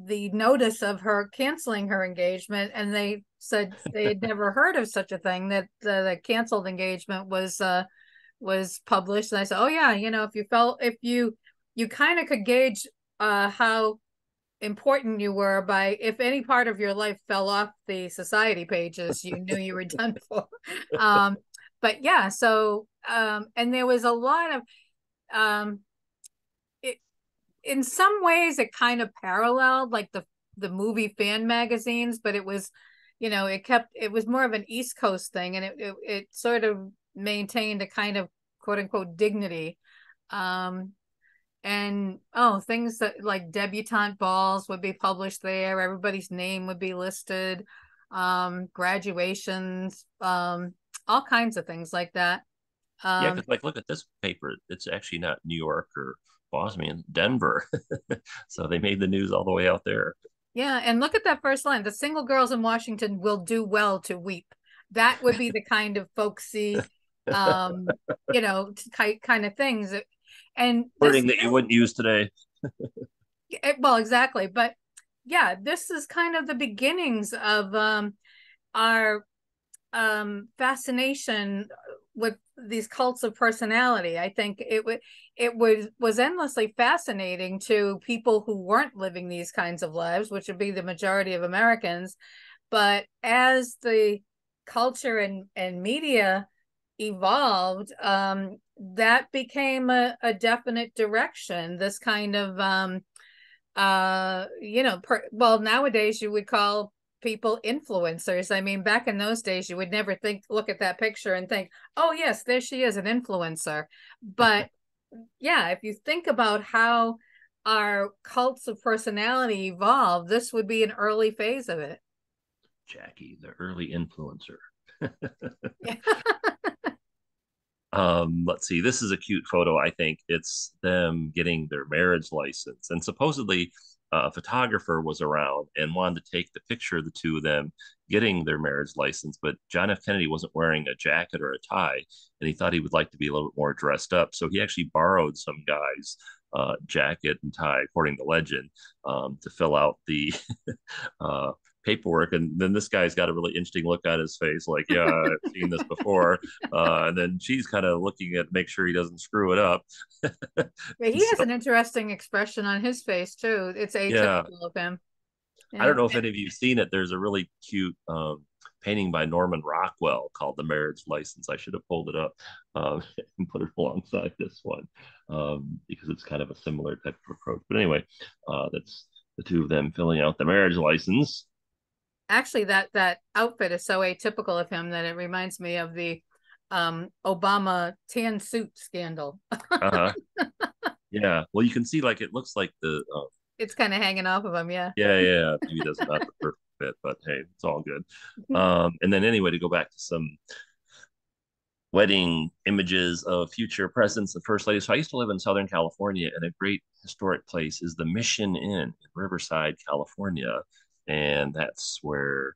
the notice of her canceling her engagement, and they said they had never heard of such a thing that the, the canceled engagement was uh was published and I said, "Oh yeah, you know, if you felt if you you kind of could gauge uh how important you were by if any part of your life fell off the society pages, you knew you were done for." Um but yeah, so um and there was a lot of um it in some ways it kind of paralleled like the the movie fan magazines, but it was you know it kept it was more of an east coast thing and it it, it sort of maintained a kind of quote unquote dignity. Um and oh things that like debutante balls would be published there. Everybody's name would be listed. Um graduations um all kinds of things like that. Um, yeah like look at this paper. It's actually not new york or boston denver. So they made the news all the way out there. Yeah and look at that first line. The single girls in washington will do well to weep. That would be the kind of folksy um, you know, kind of things. And wording that you wouldn't use today. Eh, well, exactly. But yeah, this is kind of the beginnings of um, our um, fascination with these cults of personality. I think it would it was was endlessly fascinating to people who weren't living these kinds of lives, which would be the majority of Americans. But as the culture and, and media evolved, um, that became a, a, definite direction. This kind of, um, uh, you know, per, well, nowadays you would call people influencers. I mean, back in those days, you would never think, look at that picture and think, oh, yes, there she is, an influencer. But yeah, if you think about how our cults of personality evolved, this would be an early phase of it. Jackie, the early influencer. um, let's see. This is a cute photo. I think it's them getting their marriage license, and supposedly uh, a photographer was around and wanted to take the picture of the two of them getting their marriage license. But John F. Kennedy wasn't wearing a jacket or a tie, and he thought he would like to be a little bit more dressed up. So he actually borrowed some guy's uh, jacket and tie, according to legend, um, to fill out the uh, paperwork and then this guy's got a really interesting look on his face like yeah i've seen this before uh, and then she's kind of looking at make sure he doesn't screw it up. Yeah, he so, has an interesting expression on his face too. It's atypical yeah. of him. Yeah. i don't know if any of you've seen it. There's a really cute um, painting by norman rockwell called the marriage license. I should have pulled it up um, and put it alongside this one um, because it's kind of a similar type of approach. But anyway uh, that's the two of them filling out the marriage license actually that that outfit is so atypical of him that it reminds me of the um, Obama tan suit scandal. uh-huh. Yeah. Well, you can see like it looks like the. Uh, it's kind of hanging off of him. Yeah. Yeah, yeah. Maybe that's not the perfect fit, but hey, it's all good. Um, and then anyway, to go back to some wedding images of future presidents and first ladies. So I used to live in Southern California, and a great historic place is the Mission Inn in Riverside, California and that's where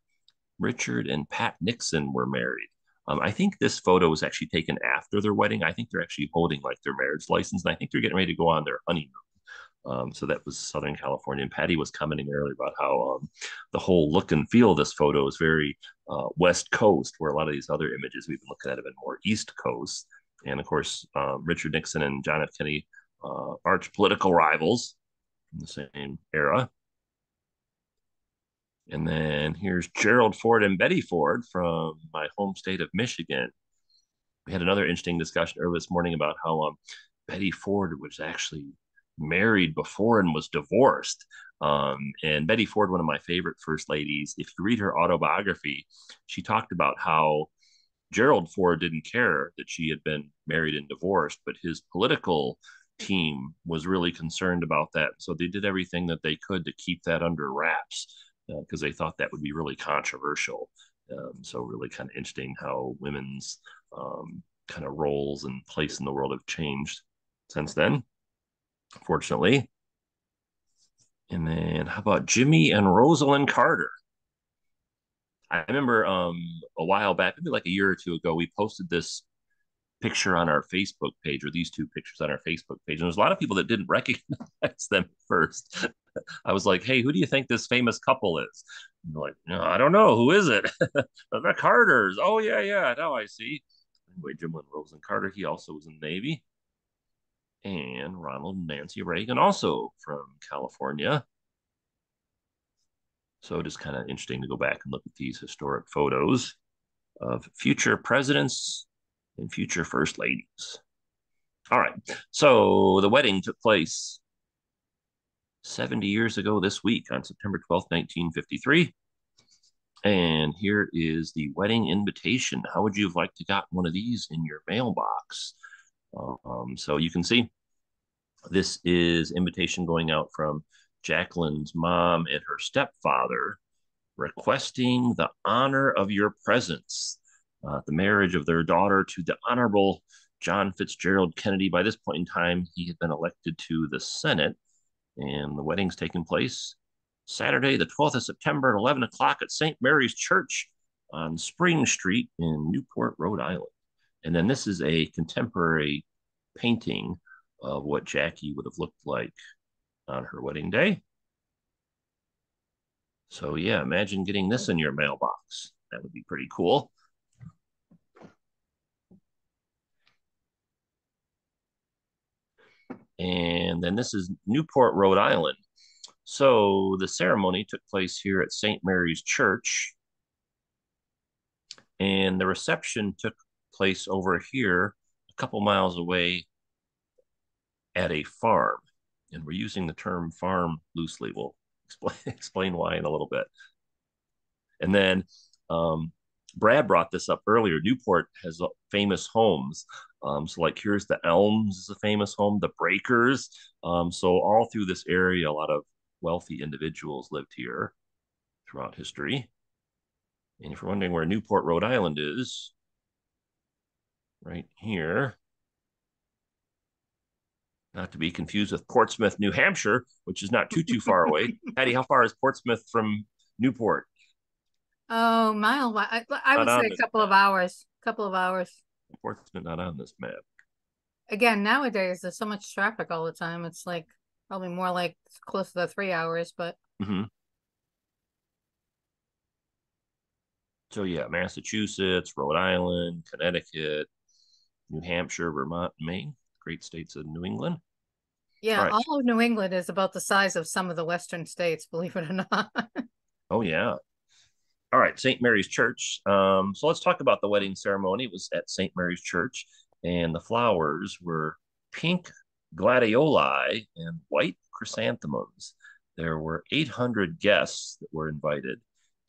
Richard and Pat Nixon were married. Um, I think this photo was actually taken after their wedding. I think they're actually holding like their marriage license, and I think they're getting ready to go on their honeymoon. Um, so that was Southern California. And Patty was commenting earlier about how um, the whole look and feel of this photo is very uh, West Coast, where a lot of these other images we've been looking at have been more East Coast. And of course, uh, Richard Nixon and John F. Kennedy, uh, arch political rivals in the same era. And then here's Gerald Ford and Betty Ford from my home state of Michigan. We had another interesting discussion earlier this morning about how um, Betty Ford was actually married before and was divorced. Um, and Betty Ford, one of my favorite first ladies, if you read her autobiography, she talked about how Gerald Ford didn't care that she had been married and divorced, but his political team was really concerned about that. So they did everything that they could to keep that under wraps because uh, they thought that would be really controversial. Um, so really kind of interesting how women's um, kind of roles and place in the world have changed since then, fortunately. And then how about Jimmy and Rosalynn Carter? I remember um, a while back, maybe like a year or two ago, we posted this picture on our Facebook page, or these two pictures on our Facebook page. And there's a lot of people that didn't recognize them first. I was like, "Hey, who do you think this famous couple is?" like, no, I don't know. Who is it? the Carters. Oh yeah, yeah. Now I see. Anyway, Jim Lynn Rosen Carter. He also was in the Navy. And Ronald and Nancy Reagan, also from California. So it is kind of interesting to go back and look at these historic photos of future presidents and future first ladies. All right. So the wedding took place 70 years ago this week on September 12th, 1953. And here is the wedding invitation. How would you have liked to got one of these in your mailbox? Um, so you can see this is invitation going out from Jacqueline's mom and her stepfather requesting the honor of your presence, uh, the marriage of their daughter to the Honorable John Fitzgerald Kennedy. By this point in time, he had been elected to the Senate, and the wedding's taking place Saturday, the 12th of September at 11 o'clock at St. Mary's Church on Spring Street in Newport, Rhode Island. And then this is a contemporary painting of what Jackie would have looked like on her wedding day. So, yeah, imagine getting this in your mailbox. That would be pretty cool. And then this is Newport, Rhode Island. So the ceremony took place here at St. Mary's Church. And the reception took place over here, a couple miles away at a farm. And we're using the term farm loosely. We'll explain, explain why in a little bit. And then um, Brad brought this up earlier. Newport has famous homes. Um, so, like, here's the Elms is a famous home, the Breakers. Um, so, all through this area, a lot of wealthy individuals lived here throughout history. And if you're wondering where Newport, Rhode Island is, right here, not to be confused with Portsmouth, New Hampshire, which is not too too far away. Patty, how far is Portsmouth from Newport? Oh, mile. I, I would say a couple of hours. A couple of hours. Portsmouth not on this map. Again, nowadays there's so much traffic all the time. It's like probably more like close to the three hours, but. Mm-hmm. So yeah, Massachusetts, Rhode Island, Connecticut, New Hampshire, Vermont, Maine, great states of New England. Yeah, all, right. all of New England is about the size of some of the western states, believe it or not. oh yeah. All right, St. Mary's Church. Um, so let's talk about the wedding ceremony. It was at St. Mary's Church, and the flowers were pink gladioli and white chrysanthemums. There were 800 guests that were invited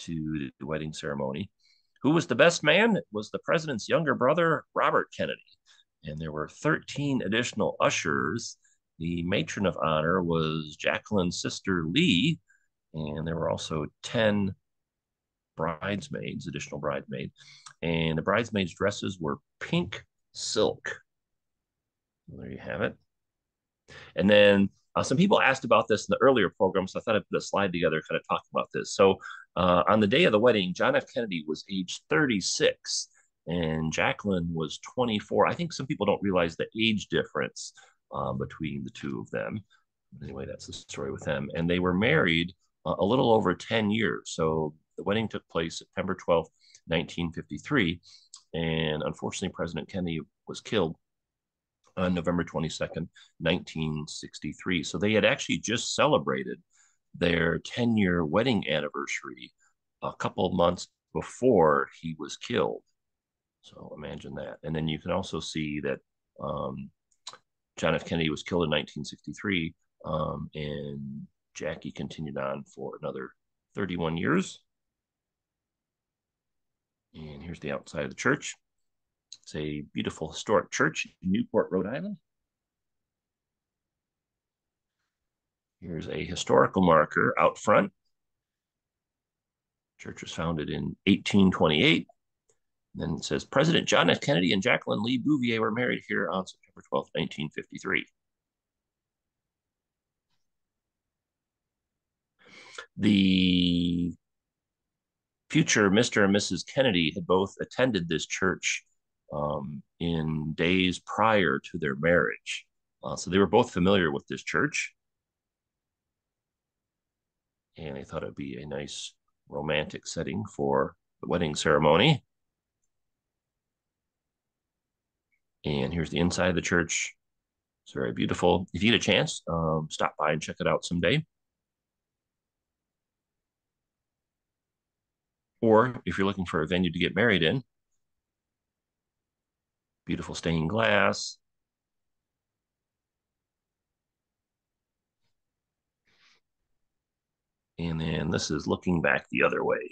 to the wedding ceremony. Who was the best man? It was the president's younger brother, Robert Kennedy. And there were 13 additional ushers. The matron of honor was Jacqueline's sister, Lee. And there were also 10 bridesmaids, additional bridesmaids. And the bridesmaids' dresses were pink silk. There you have it. And then uh, some people asked about this in the earlier program, so I thought I'd put a slide together kind of talk about this. So uh, on the day of the wedding, John F. Kennedy was age 36 and Jacqueline was 24. I think some people don't realize the age difference um, between the two of them. Anyway, that's the story with them. And they were married uh, a little over 10 years. So the wedding took place September 12th, 1953. And unfortunately, President Kennedy was killed on November 22nd, 1963. So they had actually just celebrated their 10 year wedding anniversary a couple months before he was killed. So imagine that. And then you can also see that um, John F. Kennedy was killed in 1963, um, and Jackie continued on for another 31 years. And here's the outside of the church. It's a beautiful historic church in Newport, Rhode Island. Here's a historical marker out front. Church was founded in 1828. then it says President John F. Kennedy and Jacqueline Lee Bouvier were married here on September 12, 1953. The future Mr. and Mrs. Kennedy had both attended this church um, in days prior to their marriage. Uh, so they were both familiar with this church. And I thought it'd be a nice romantic setting for the wedding ceremony. And here's the inside of the church. It's very beautiful. If you get a chance, um, stop by and check it out someday. Or if you're looking for a venue to get married in, beautiful stained glass. And then this is looking back the other way.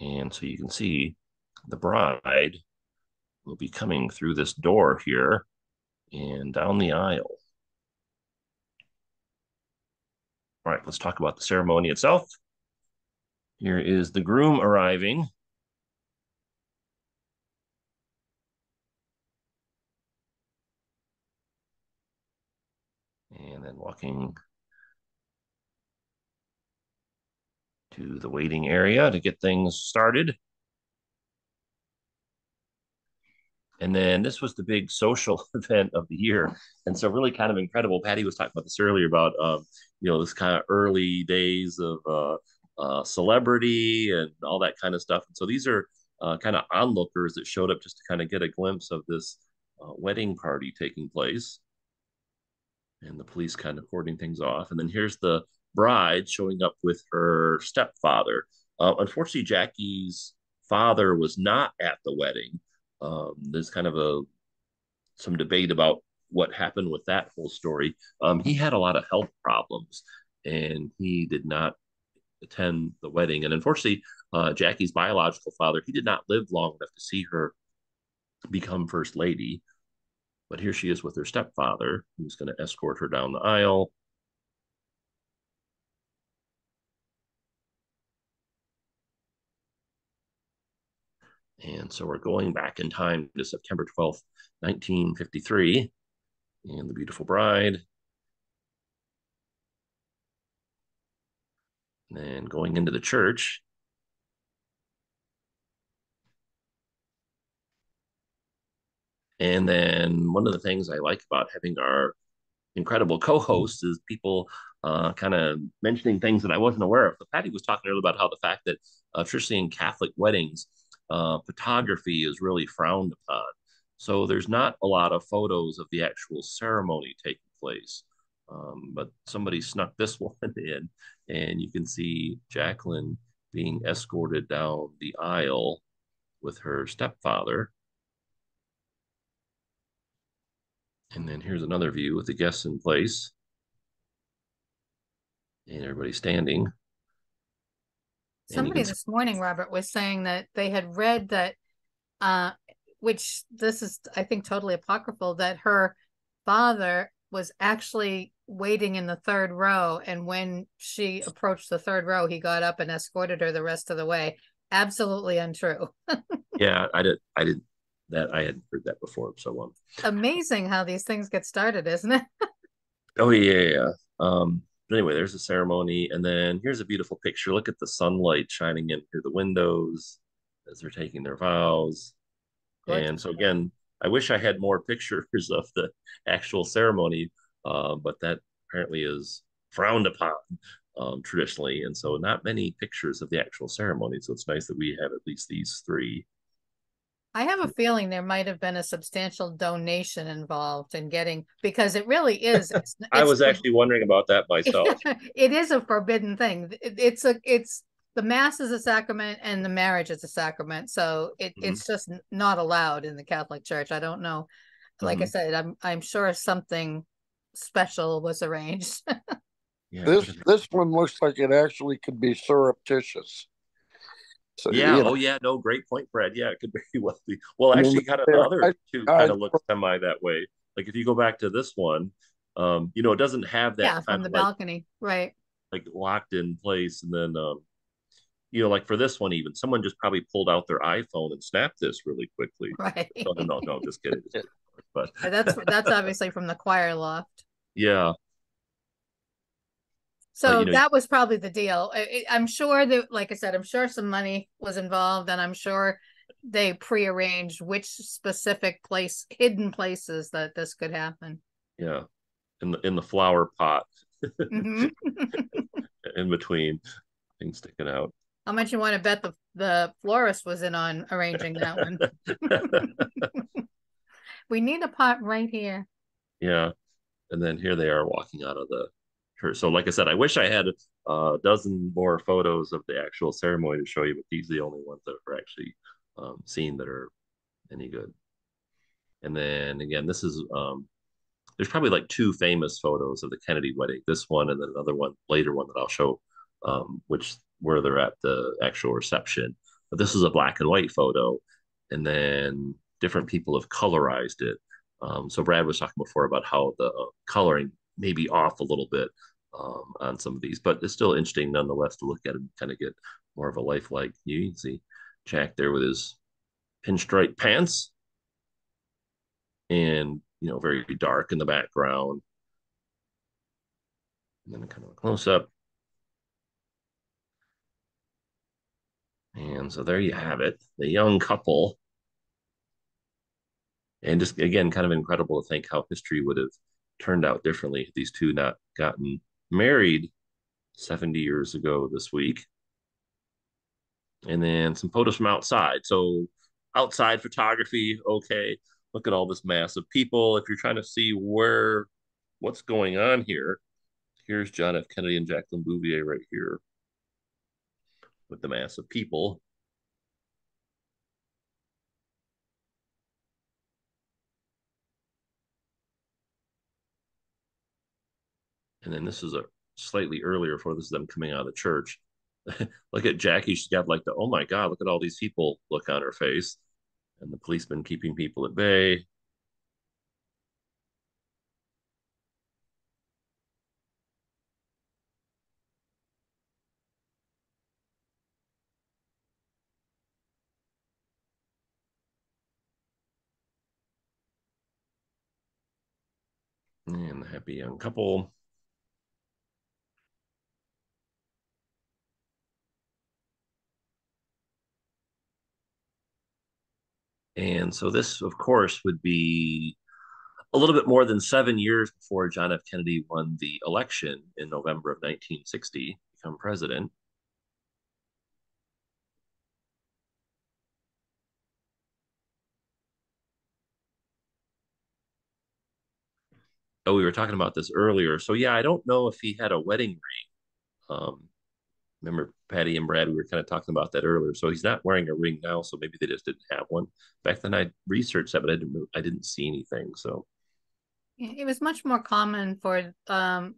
And so you can see the bride will be coming through this door here and down the aisle. All right, let's talk about the ceremony itself. Here is the groom arriving. And then walking to the waiting area to get things started. And then this was the big social event of the year. And so really kind of incredible. Patty was talking about this earlier about, um, you know, this kind of early days of uh, uh, celebrity and all that kind of stuff. And so these are uh, kind of onlookers that showed up just to kind of get a glimpse of this uh, wedding party taking place. And the police kind of cording things off. And then here's the bride showing up with her stepfather. Uh, unfortunately, Jackie's father was not at the wedding. Um, there's kind of a some debate about what happened with that whole story. Um, he had a lot of health problems, and he did not attend the wedding. And unfortunately, uh, Jackie's biological father he did not live long enough to see her become first lady. But here she is with her stepfather, who's going to escort her down the aisle. And so we're going back in time to September 12th, 1953, and the beautiful bride. And going into the church. And then one of the things I like about having our incredible co-hosts is people uh, kind of mentioning things that I wasn't aware of. But Patty was talking earlier about how the fact that, uh, especially in Catholic weddings, uh, photography is really frowned upon. So there's not a lot of photos of the actual ceremony taking place. Um, but somebody snuck this one in, and you can see Jacqueline being escorted down the aisle with her stepfather. And then here's another view with the guests in place. And everybody standing. Somebody this morning, Robert, was saying that they had read that, uh, which this is, I think, totally apocryphal, that her father was actually waiting in the third row. And when she approached the third row, he got up and escorted her the rest of the way. Absolutely untrue. yeah, I did. I did that. I had heard that before. So um, amazing how these things get started, isn't it? oh yeah, yeah. Um, but anyway, there's a ceremony, and then here's a beautiful picture. Look at the sunlight shining in through the windows as they're taking their vows. And so again, I wish I had more pictures of the actual ceremony, uh, but that apparently is frowned upon um, traditionally, and so not many pictures of the actual ceremony. So it's nice that we have at least these three I have a feeling there might have been a substantial donation involved in getting because it really is. It's, it's, I was actually wondering about that myself. it is a forbidden thing. It's a it's the mass is a sacrament and the marriage is a sacrament, so it, mm-hmm. it's just not allowed in the Catholic Church. I don't know. Like mm-hmm. I said, I'm I'm sure something special was arranged. yeah. This this one looks like it actually could be surreptitious. So, yeah. You know. Oh, yeah. No, great point, Brad. Yeah, it could very well be. Well, actually, kind of the other two kind of look semi that way. Like if you go back to this one, um, you know, it doesn't have that yeah, from the balcony, right? Like locked in place, and then, um, you know, like for this one, even someone just probably pulled out their iPhone and snapped this really quickly. Right? No, no, no, just kidding. but that's that's obviously from the choir loft. Yeah, so you know, that was probably the deal. I, I'm sure that, like I said, I'm sure some money was involved, and I'm sure they prearranged which specific place, hidden places that this could happen. Yeah, in the in the flower pot mm-hmm. in between things sticking out. How much you want to bet the the florist was in on arranging that one? we need a pot right here. Yeah, and then here they are walking out of the church. So, like I said, I wish I had a dozen more photos of the actual ceremony to show you, but these are the only ones that are actually um, seen that are any good. And then again, this is um, there's probably like two famous photos of the Kennedy wedding. This one and then another one later one that I'll show, um, which where they're at the actual reception. But this is a black and white photo, and then different people have colorized it. Um, so Brad was talking before about how the coloring may be off a little bit um, on some of these, but it's still interesting nonetheless to look at and kind of get more of a lifelike. View. You can see Jack there with his pinstripe pants and you know very dark in the background and then kind of a close up and so there you have it the young couple. And just again kind of incredible to think how history would have turned out differently if these two not gotten married 70 years ago this week. And then some photos from outside. So outside photography okay. Look at all this mass of people. If you're trying to see where what's going on here, here's John F. Kennedy and Jacqueline Bouvier right here with the mass of people. And then this is a slightly earlier for this is them coming out of the church. look at Jackie. She's got like the, oh my God, look at all these people look on her face and the policeman keeping people at bay. Young couple. And so this, of course, would be a little bit more than seven years before John F. Kennedy won the election in November of 1960, become president. Oh, we were talking about this earlier. So yeah, I don't know if he had a wedding ring. Um, remember Patty and Brad, we were kind of talking about that earlier. So he's not wearing a ring now, so maybe they just didn't have one. Back then I researched that, but I didn't I didn't see anything. So it was much more common for um,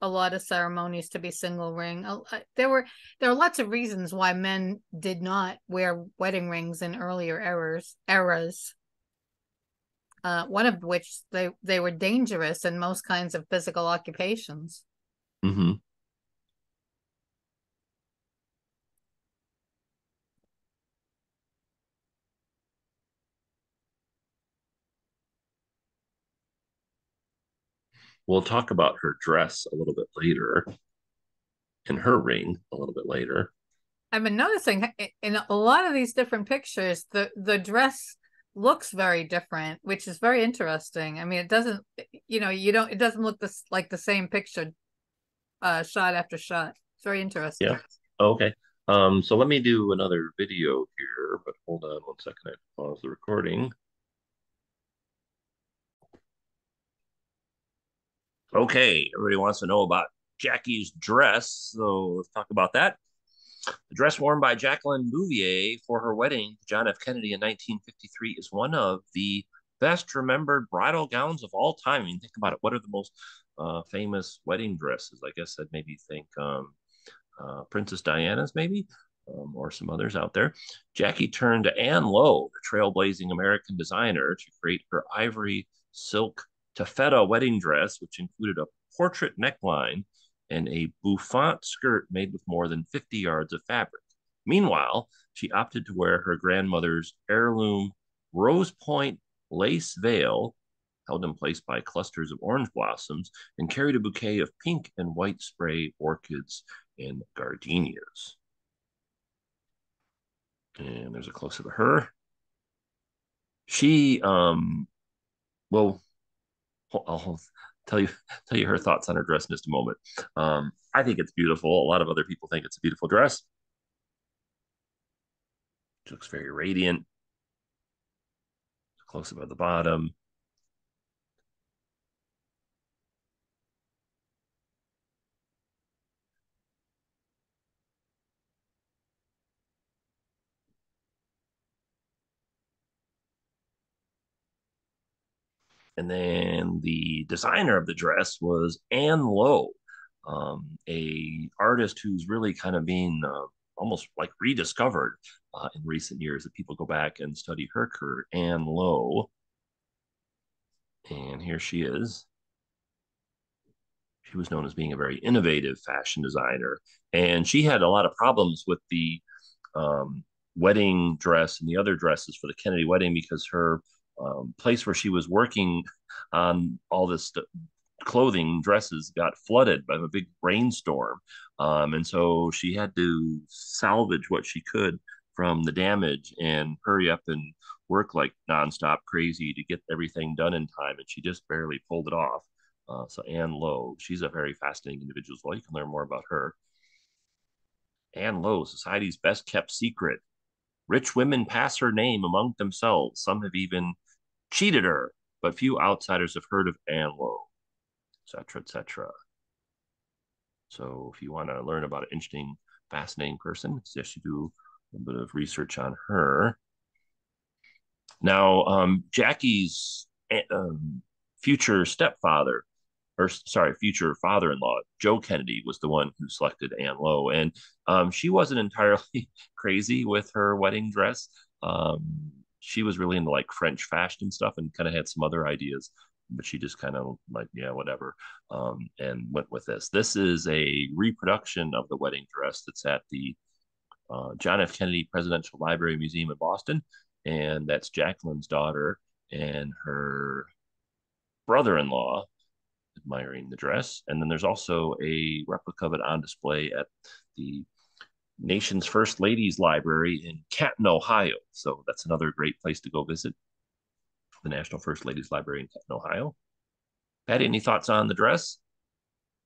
a lot of ceremonies to be single ring. There were there are lots of reasons why men did not wear wedding rings in earlier eras eras. Uh, one of which they they were dangerous in most kinds of physical occupations. Mm-hmm. We'll talk about her dress a little bit later and her ring a little bit later. I've been noticing in a lot of these different pictures, the the dress looks very different, which is very interesting. I mean, it doesn't, you know, you don't, it doesn't look this like the same picture, uh, shot after shot. It's very interesting. Yeah. Okay. Um. So let me do another video here, but hold on one second. I pause the recording. Okay, everybody wants to know about Jackie's dress, so let's talk about that. The dress worn by Jacqueline Bouvier for her wedding to John F. Kennedy in 1953 is one of the best remembered bridal gowns of all time. I mean, think about it. What are the most uh, famous wedding dresses? I guess I'd maybe think um, uh, Princess Diana's, maybe, um, or some others out there. Jackie turned to Ann Lowe, the trailblazing American designer, to create her ivory silk taffeta wedding dress, which included a portrait neckline and a bouffant skirt made with more than 50 yards of fabric. Meanwhile, she opted to wear her grandmother's heirloom rose point lace veil, held in place by clusters of orange blossoms, and carried a bouquet of pink and white spray orchids and gardenias. And there's a close up of her. She, um, well, I'll, tell you tell you her thoughts on her dress in just a moment. Um, I think it's beautiful. A lot of other people think it's a beautiful dress. She looks very radiant. Close at the bottom. And then the designer of the dress was Ann Lowe, um, a artist who's really kind of being uh, almost like rediscovered uh, in recent years. That people go back and study her career. Ann Lowe, and here she is. She was known as being a very innovative fashion designer, and she had a lot of problems with the um, wedding dress and the other dresses for the Kennedy wedding because her um, place where she was working on all this st- clothing dresses got flooded by a big rainstorm. Um, and so she had to salvage what she could from the damage and hurry up and work like nonstop crazy to get everything done in time. And she just barely pulled it off. Uh, so Ann Lowe she's a very fascinating individual as well. You can learn more about her. Ann Lowe society's best kept secret. Rich women pass her name among themselves. Some have even cheated her, but few outsiders have heard of Ann Lowe, etc., etc. So if you want to learn about an interesting, fascinating person, suggest you do a bit of research on her. Now, um, Jackie's um, future stepfather, or sorry, future father-in-law, Joe Kennedy, was the one who selected Ann Lowe, and um, she wasn't entirely crazy with her wedding dress. Um, she was really into like French fashion stuff and kind of had some other ideas, but she just kind of like, yeah, whatever, um, and went with this. This is a reproduction of the wedding dress that's at the uh, John F. Kennedy Presidential Library Museum in Boston, and that's Jacqueline's daughter and her brother-in-law admiring the dress. And then there's also a replica of it on display at the nation's first ladies library in Canton, Ohio. So that's another great place to go visit. The National First Ladies Library in Canton, Ohio. Patty, any thoughts on the dress?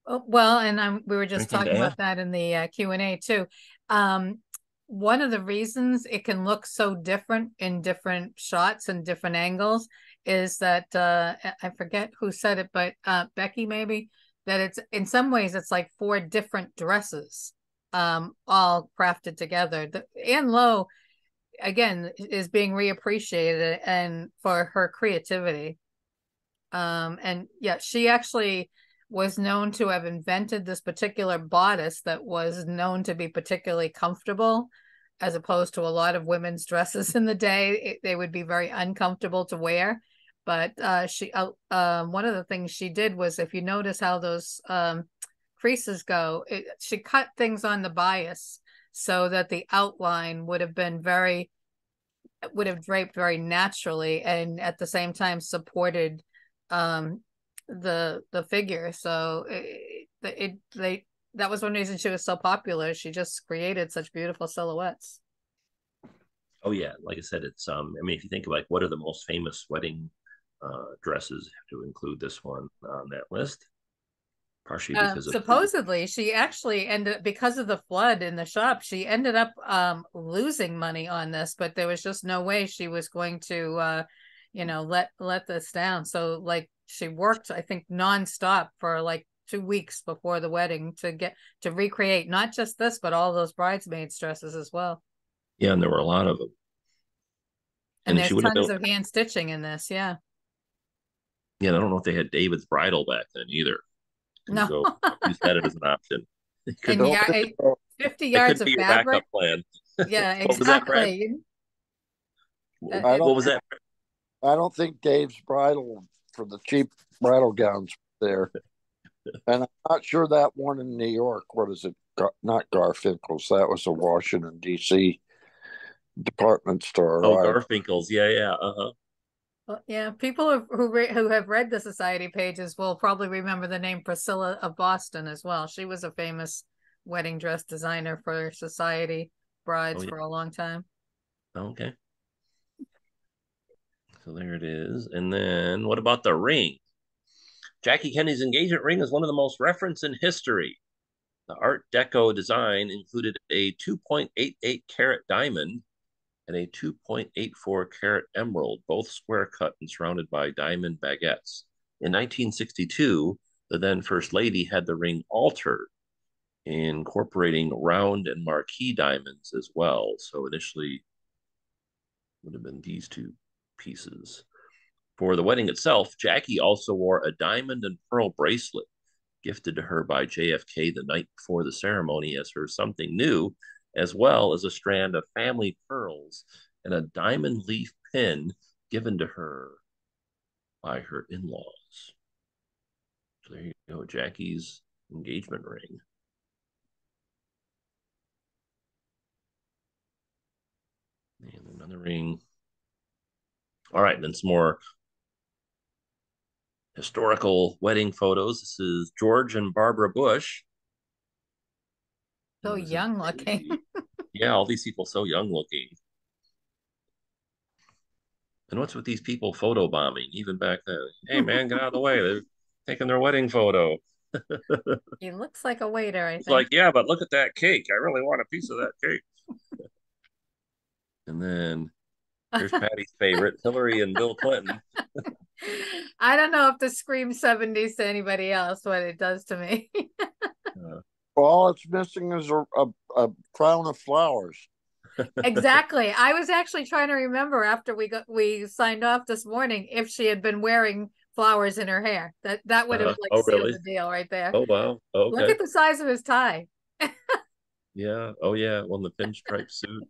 Oh, well, and I'm, we were just Anything talking about that in the uh, Q and A too. Um, one of the reasons it can look so different in different shots and different angles is that uh, I forget who said it, but uh, Becky maybe that it's in some ways it's like four different dresses um, all crafted together. The, Ann Lowe, again, is being reappreciated and for her creativity. Um, and yeah, she actually was known to have invented this particular bodice that was known to be particularly comfortable as opposed to a lot of women's dresses in the day it, they would be very uncomfortable to wear but uh, she uh, uh, one of the things she did was if you notice how those um, creases go, it, she cut things on the bias so that the outline would have been very would have draped very naturally and at the same time supported um the the figure. So it, it they that was one reason she was so popular. She just created such beautiful silhouettes. Oh yeah. Like i said it's um i mean if you think like what are the most famous wedding uh dresses have to include this one on that list partially uh, because supposedly she actually ended up because of the flood in the shop she ended up um, losing money on this but there was just no way she was going to uh, you know let let this down. So like she worked i think nonstop for like two weeks before the wedding to get to recreate not just this but all those bridesmaids dresses as well. Yeah and there were a lot of them and, and there's tons of hand stitching in this yeah. Yeah i don't know if they had david's bridal back then either no. So use that as an option. And yeah, 50 yards of fabric. plan. Yeah, exactly. what, was that, what was that? I don't think Dave's bridal for the cheap bridal gowns there. and I'm not sure that one in New York. What is it? Not Garfinckel's. That was a Washington D.C. department store. Oh, right? Garfinckel's. Yeah, yeah. Uh huh. Well, yeah, people who who, re- who have read the society pages will probably remember the name Priscilla of Boston as well. She was a famous wedding dress designer for society brides oh, yeah. for a long time. Okay. So there it is. And then what about the ring? Jackie Kennedy's engagement ring is one of the most referenced in history. The Art Deco design included a 2.88 carat diamond and a 2.84 carat emerald, both square cut and surrounded by diamond baguettes. In 1962, the then First Lady had the ring altered, incorporating round and marquee diamonds as well. So initially, would have been these two pieces. For the wedding itself, Jackie also wore a diamond and pearl bracelet gifted to her by JFK the night before the ceremony as her something new, as well as a strand of family pearls and a diamond leaf pin given to her by her in laws. So there you go, Jackie's engagement ring. And another ring. All right, then some more historical wedding photos. This is George and Barbara Bush. So young looking. yeah, all these people so young looking. And what's with these people photo bombing even back then? Hey man, get out of the way. They're taking their wedding photo. he looks like a waiter, I think. like, yeah, but look at that cake. I really want a piece of that cake. and then Here's Patty's favorite, Hillary and Bill Clinton. I don't know if this scream 70s to anybody else, what it does to me. uh, all it's missing is a, a, a crown of flowers. exactly. I was actually trying to remember after we got we signed off this morning if she had been wearing flowers in her hair. That that would have uh, like oh, sealed really? the deal right there. Oh wow. okay. Look at the size of his tie. yeah. Oh yeah. On the pinstripe suit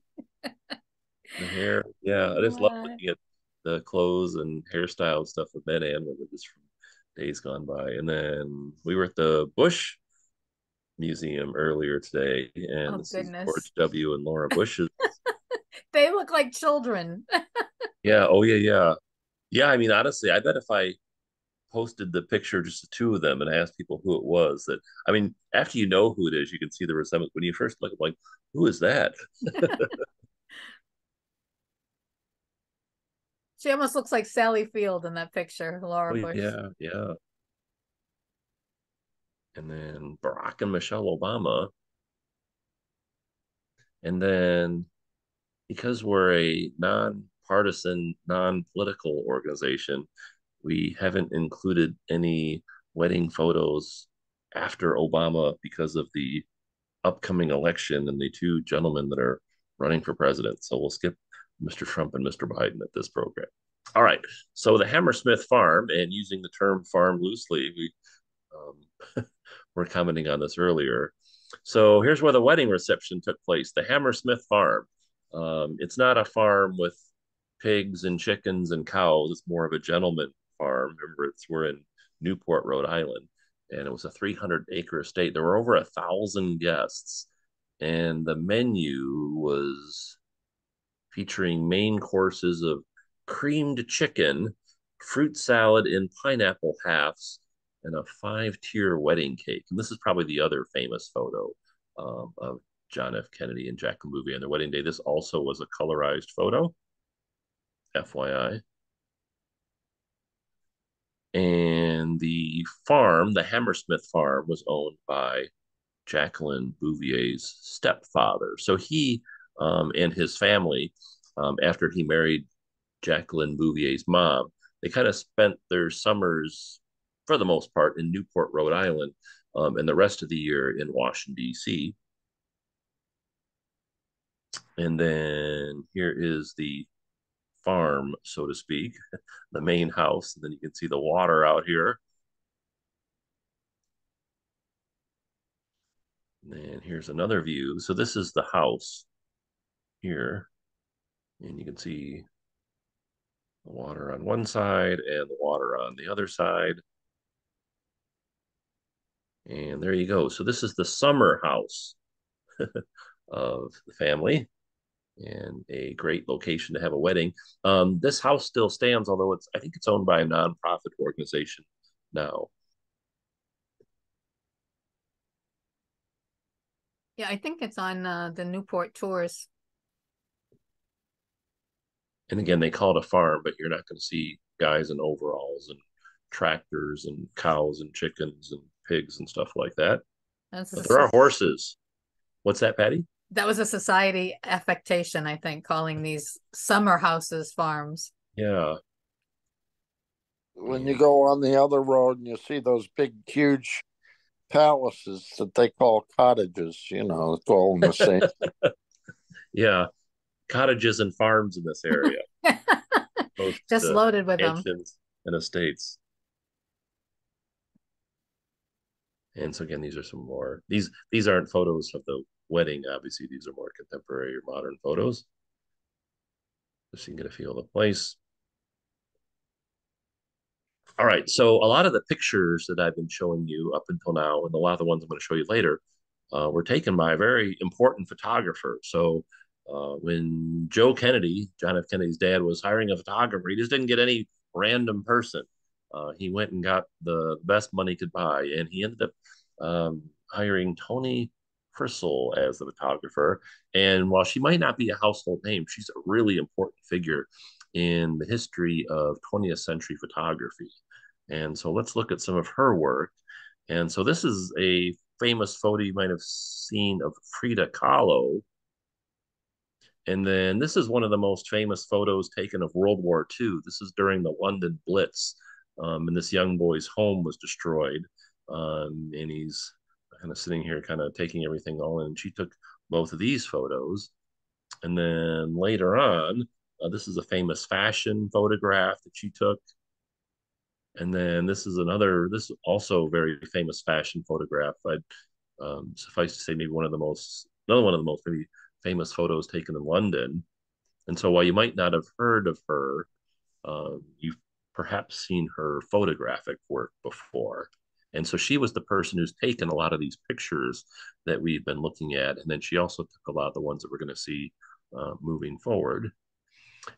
the hair. Yeah, I just love looking at the clothes and hairstyle and stuff of Ben and women just from days gone by. And then we were at the Bush Museum earlier today, and oh, George W. and Laura Bush's. they look like children. yeah. Oh yeah. Yeah. Yeah. I mean, honestly, I bet if I posted the picture just the two of them and asked people who it was that i mean after you know who it is you can see the resemblance when you first look like who is that She almost looks like Sally Field in that picture, Laura oh, Bush. Yeah, yeah. And then Barack and Michelle Obama. And then because we're a non-partisan, non-political organization, we haven't included any wedding photos after Obama because of the upcoming election and the two gentlemen that are running for president. So we'll skip Mr. Trump and Mr. Biden at this program. All right. So the Hammersmith farm, and using the term farm loosely, we were commenting on this earlier. So here's where the wedding reception took place the Hammersmith farm. Um, it's not a farm with pigs and chickens and cows. It's more of a gentleman farm. Remember, it's we're in Newport, Rhode Island, and it was a 300 acre estate. There were over a thousand guests, and the menu was featuring main courses of creamed chicken, fruit salad in pineapple halves, and a five tier wedding cake. And this is probably the other famous photo um, of John F. Kennedy and Jacqueline Bouvier on their wedding day. This also was a colorized photo, FYI. And the farm, the Hammersmith farm, was owned by Jacqueline Bouvier's stepfather. So he um, and his family, um, after he married Jacqueline Bouvier's mom, they kind of spent their summers, for the most part, in Newport, Rhode Island, um, and the rest of the year in Washington, D.C. And then here is the farm, so to speak, the main house. And then you can see the water out here. And here's another view. So this is the house here. And you can see the water on one side and the water on the other side. And there you go. So this is the summer house of the family and a great location to have a wedding. Um, this house still stands, although it's I think it's owned by a nonprofit organization now. Yeah, I think it's on uh, the Newport tours and again, they call it a farm, but you're not going to see guys in overalls and tractors and cows and chickens and pigs and stuff like that. That's But there are horses. What's that, Patty? that was a society affectation, I think, calling these summer houses farms. Yeah. When you go on the other road and you see those big, huge palaces that they call cottages, you know, it's all in the same. Yeah. Cottages and farms in this area. Most, Just uh, loaded with them. and estates. And so again, these are some more. These these aren't photos of the wedding. Obviously, these are more contemporary or modern photos. Just so you can get a feel of the place. All right, so a lot of the pictures that I've been showing you up until now, and a lot of the ones I'm going to show you later, uh, were taken by a very important photographer. So uh, when Joe Kennedy, John F. Kennedy's dad, was hiring a photographer, he just didn't get any random person. Uh, he went and got the best money could buy, and he ended up um, hiring Toni Frissell as the photographer. And while she might not be a household name, she's a really important figure in the history of 20th century photography. And so let's look at some of her work. And so this is a famous photo you might have seen of Frida Kahlo. And then this is one of the most famous photos taken of World War II. This is during the London Blitz. Um, and this young boy's home was destroyed. Um, and he's kind of sitting here, kind of taking everything all in. And she took both of these photos. And then later on, uh, this is a famous fashion photograph that she took. And then this is another, this is also very famous fashion photograph. I'd um, suffice to say, maybe one of the most, another one of the most maybe famous photos taken in London. And so while you might not have heard of her, um, you've perhaps seen her photographic work before. And so she was the person who's taken a lot of these pictures that we've been looking at. And then she also took a lot of the ones that we're going to see uh, moving forward.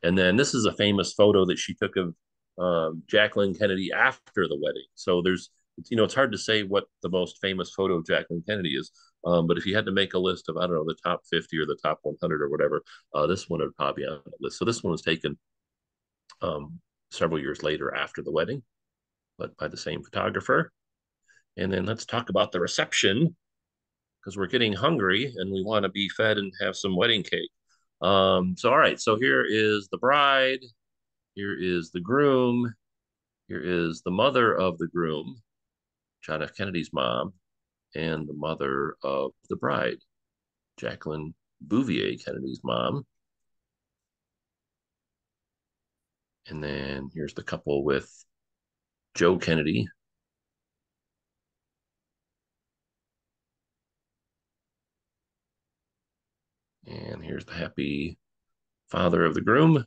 And then this is a famous photo that she took of um, Jacqueline Kennedy after the wedding. So there's, you know, it's hard to say what the most famous photo of Jacqueline Kennedy is. Um, but if you had to make a list of, I don't know, the top 50 or the top 100 or whatever, uh, this one would probably be on the list. So this one was taken um, several years later after the wedding, but by the same photographer. And then let's talk about the reception because we're getting hungry and we want to be fed and have some wedding cake. Um, so, all right, so here is the bride, here is the groom, here is the mother of the groom, John F. Kennedy's mom, and the mother of the bride, Jacqueline Bouvier Kennedy's mom. And then here's the couple with Joe Kennedy. And here's the happy father of the groom.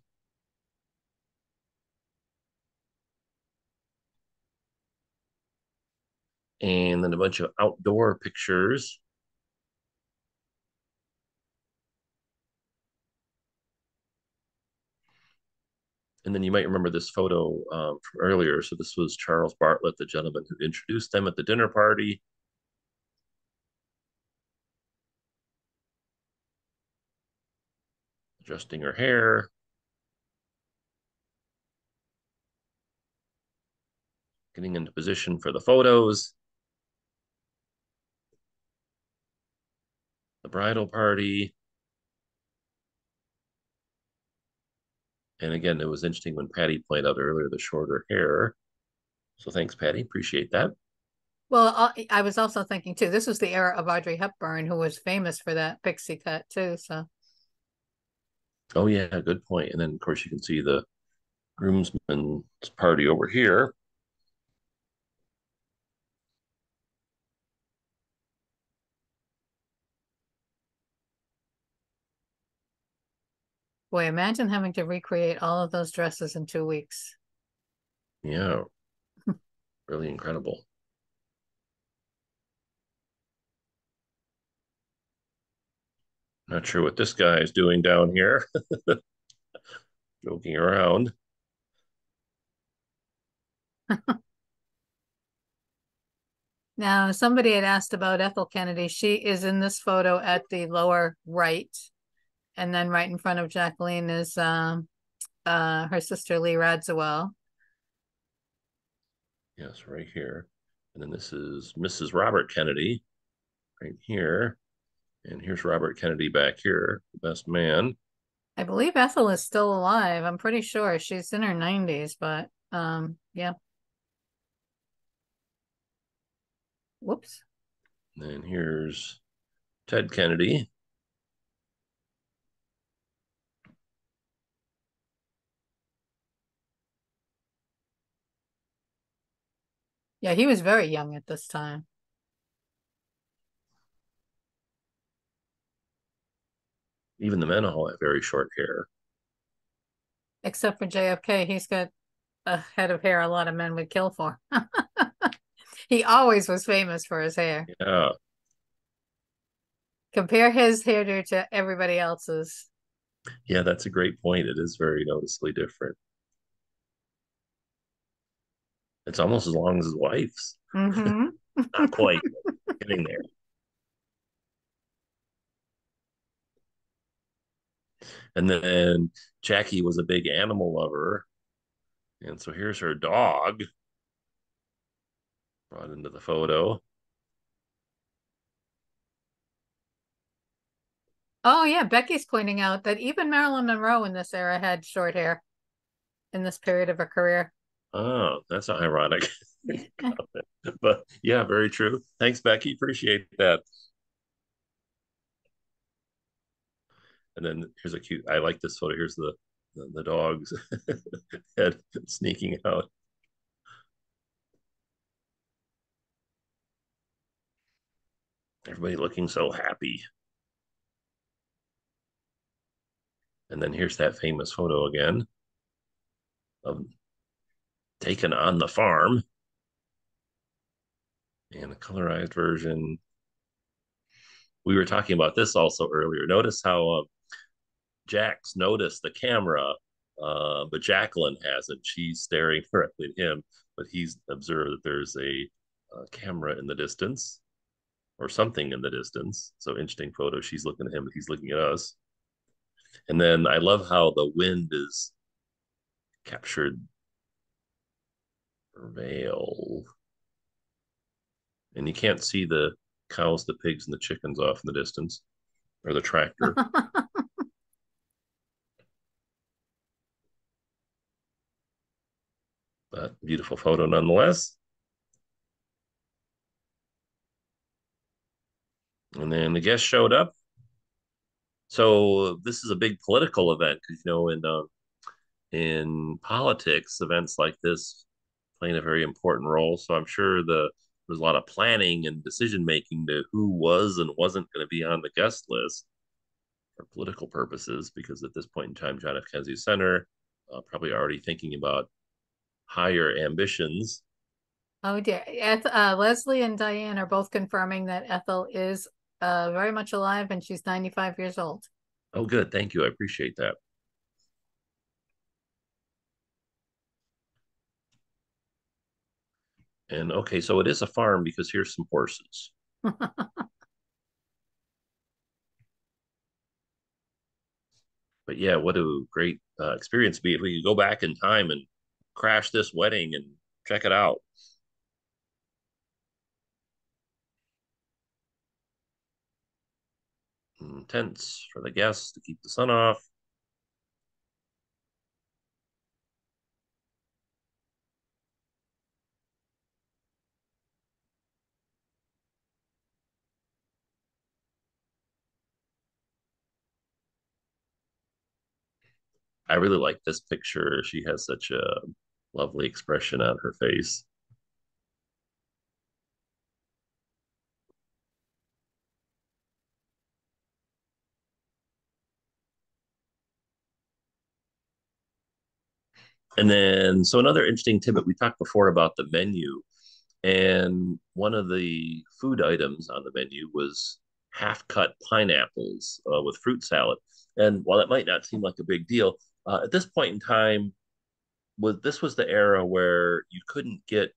And then a bunch of outdoor pictures. And then you might remember this photo um, from earlier. So this was Charles Bartlett, the gentleman who introduced them at the dinner party. Adjusting her hair. Getting into position for the photos. The bridal party. And again, it was interesting when Patty pointed out earlier the shorter hair. So thanks, Patty. Appreciate that. Well, I- I was also thinking too, this was the era of Audrey Hepburn, who was famous for that pixie cut too. So Oh yeah, good point. And then of course you can see the groomsmen's party over here. Boy, imagine having to recreate all of those dresses in two weeks. Yeah. really incredible. Not sure what this guy is doing down here. Joking around. Now, somebody had asked about Ethel Kennedy. She is in this photo at the lower right. And then right in front of Jacqueline is um, uh, her sister Lee Radziwill. Yes, right here. And then this is Mrs. Robert Kennedy right here. And here's Robert Kennedy back here, the best man. I believe Ethel is still alive. I'm pretty sure she's in her 90s, but um, yeah. Whoops. And then here's Ted Kennedy. Yeah, he was very young at this time. Even the men all have very short hair. Except for JFK, he's got a head of hair a lot of men would kill for. he always was famous for his hair. Yeah. Compare his hairdo to everybody else's. Yeah, that's a great point. It is very noticeably different. It's almost as long as his wife's. Mm-hmm. Not quite getting there. And then Jackie was a big animal lover. And so here's her dog brought into the photo. Oh, yeah. Becky's pointing out that even Marilyn Monroe in this era had short hair in this period of her career. Oh, that's ironic. but yeah, very true. Thanks, Becky. Appreciate that. And then here's a cute. I like this photo. Here's the the, the dog's head sneaking out. Everybody looking so happy. And then here's that famous photo again of taken on the farm. And a colorized version. We were talking about this also earlier. Notice how uh, Jack's noticed the camera, uh, but Jacqueline hasn't. She's staring directly at him, but he's observed that there's a, a camera in the distance or something in the distance. So interesting photo. She's looking at him, he's looking at us. And then I love how the wind is captured veil. And you can't see the cows, the pigs, and the chickens off in the distance or the tractor. but beautiful photo nonetheless. And then the guest showed up. So this is a big political event because you know in uh, in politics, events like this playing a very important role. So I'm sure the there's a lot of planning and decision making to who was and wasn't going to be on the guest list for political purposes. Because at this point in time, John F. Kennedy Center uh, probably already thinking about higher ambitions. Oh dear, uh, Leslie and Diane are both confirming that Ethel is uh, very much alive and she's 95 years old. Oh, good. Thank you. I appreciate that. And okay, so it is a farm because here's some horses. but yeah, what a great uh, experience be if we could go back in time and crash this wedding and check it out. Tents for the guests to keep the sun off. I really like this picture. She has such a lovely expression on her face. And then, so another interesting tidbit we talked before about the menu, and one of the food items on the menu was half cut pineapples uh, with fruit salad. And while that might not seem like a big deal, uh, at this point in time, was this was the era where you couldn't get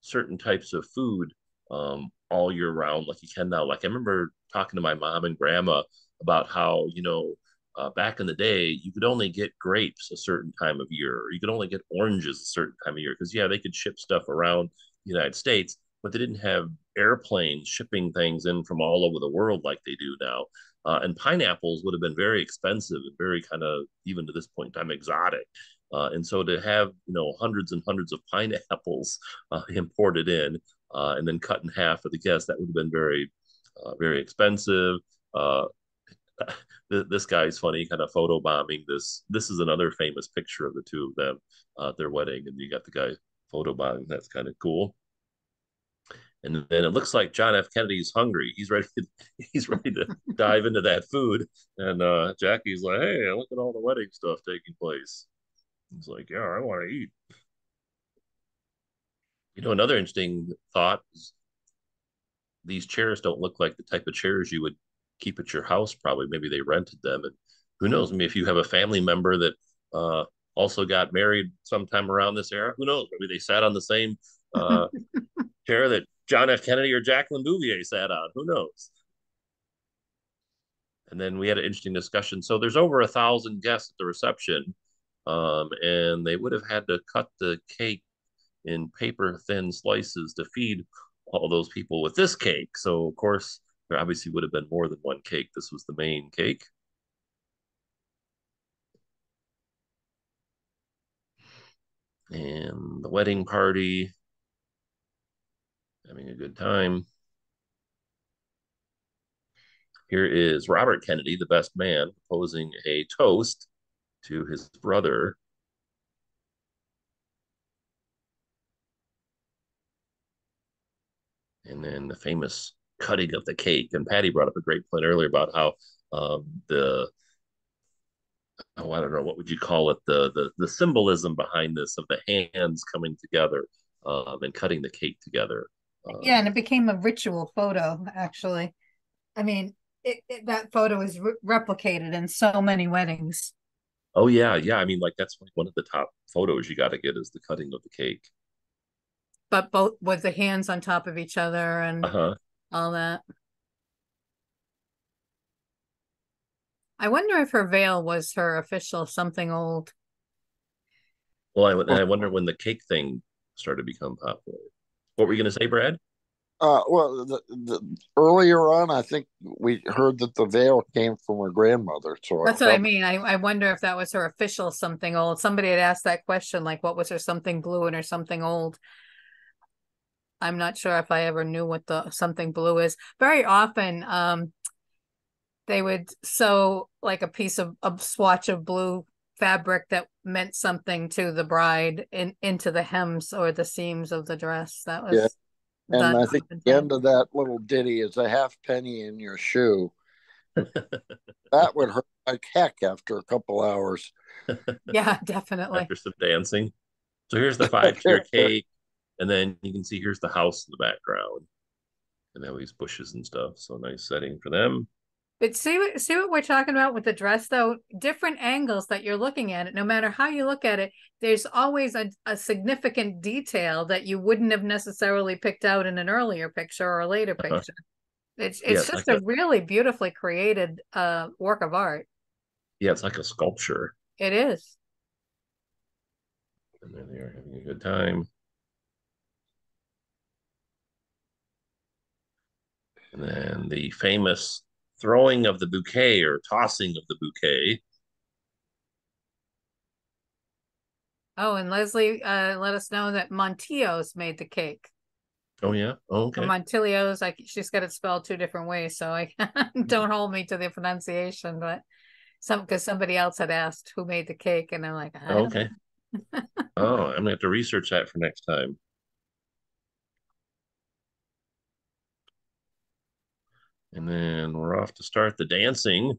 certain types of food um, all year round like you can now. Like I remember talking to my mom and grandma about how you know uh, back in the day, you could only get grapes a certain time of year, or you could only get oranges a certain time of year. Because yeah, they could ship stuff around the United States, but they didn't have airplanes shipping things in from all over the world like they do now. Uh, and pineapples would have been very expensive and very kind of even to this point in time exotic. Uh, and so to have you know hundreds and hundreds of pineapples uh, imported in uh, and then cut in half for the guests, that would have been very uh, very expensive. Uh, this guy's funny, kind of photo bombing this. This is another famous picture of the two of them at their wedding, and you got the guy photo bombing. That's kind of cool. And then it looks like John F. Kennedy's hungry. He's ready. To, he's ready to dive into that food. And uh, Jackie's like, "Hey, look at all the wedding stuff taking place." He's like, "Yeah, I want to eat." You know, another interesting thought is these chairs don't look like the type of chairs you would keep at your house. Probably, maybe they rented them, and who knows? Maybe if you have a family member that uh, also got married sometime around this era, who knows? Maybe they sat on the same uh, chair that John F. Kennedy or Jacqueline Bouvier sat on. Who knows? And then we had an interesting discussion. So there's over a thousand guests at the reception, um, and they would have had to cut the cake in paper thin slices to feed all those people with this cake. So of course there obviously would have been more than one cake. This was the main cake. And the wedding party having a good time. Here is Robert Kennedy, the best man, proposing a toast to his brother. And then the famous cutting of the cake. And Patty brought up a great point earlier about how um, the oh, I don't know, what would you call it? The the the symbolism behind this of the hands coming together um, and cutting the cake together. Uh, yeah, and it became a ritual photo. Actually, I mean, it, it, that photo is re- replicated in so many weddings. Oh yeah, yeah. I mean, like that's like one of the top photos you got to get is the cutting of the cake. But both with the hands on top of each other and uh-huh. all that. I wonder if her veil was her official something old. Well, I, I wonder when the cake thing started to become popular. What were you going to say, Brad? Uh, well, the, the, earlier on, I think we heard that the veil came from her grandmother. So that's I what I mean. I, I wonder if that was her official something old. Somebody had asked that question, like, what was her something blue and her something old? I'm not sure if I ever knew what the something blue is. Very often, um, they would sew like a piece of a swatch of blue fabric that meant something to the bride in into the hems or the seams of the dress. That was yeah. And I think the end of that little ditty is a half penny in your shoe. that would hurt like heck after a couple hours. Yeah, definitely. After some dancing. So here's the five tier cake, and then you can see here's the house in the background, and then these bushes and stuff. So nice setting for them. But see what see what we're talking about with the dress though, different angles that you're looking at it, no matter how you look at it, there's always a, a significant detail that you wouldn't have necessarily picked out in an earlier picture or a later uh-huh. picture. It's it's yeah, just like a, a, really beautifully created uh work of art. Yeah, it's like a sculpture. It is. And there they are having a good time. And then the famous throwing of the bouquet or tossing of the bouquet. Oh, and Leslie uh, let us know that Montillos made the cake. Oh yeah, oh, okay. Montillos, like she's got it spelled two different ways, so I don't hold me to the pronunciation, but some because somebody else had asked who made the cake, and I'm like, okay. oh, I'm gonna have to research that for next time. And then we're off to start the dancing.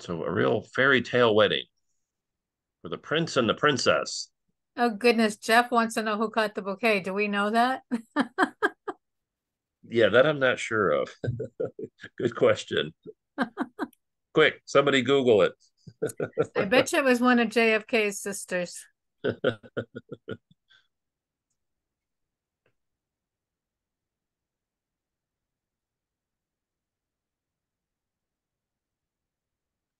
So a real fairy tale wedding for the prince and the princess. Oh goodness, Jeff wants to know who cut the bouquet. Do we know that? yeah, that I'm not sure of. Good question. Quick, somebody Google it. I bet you it was one of JFK's sisters.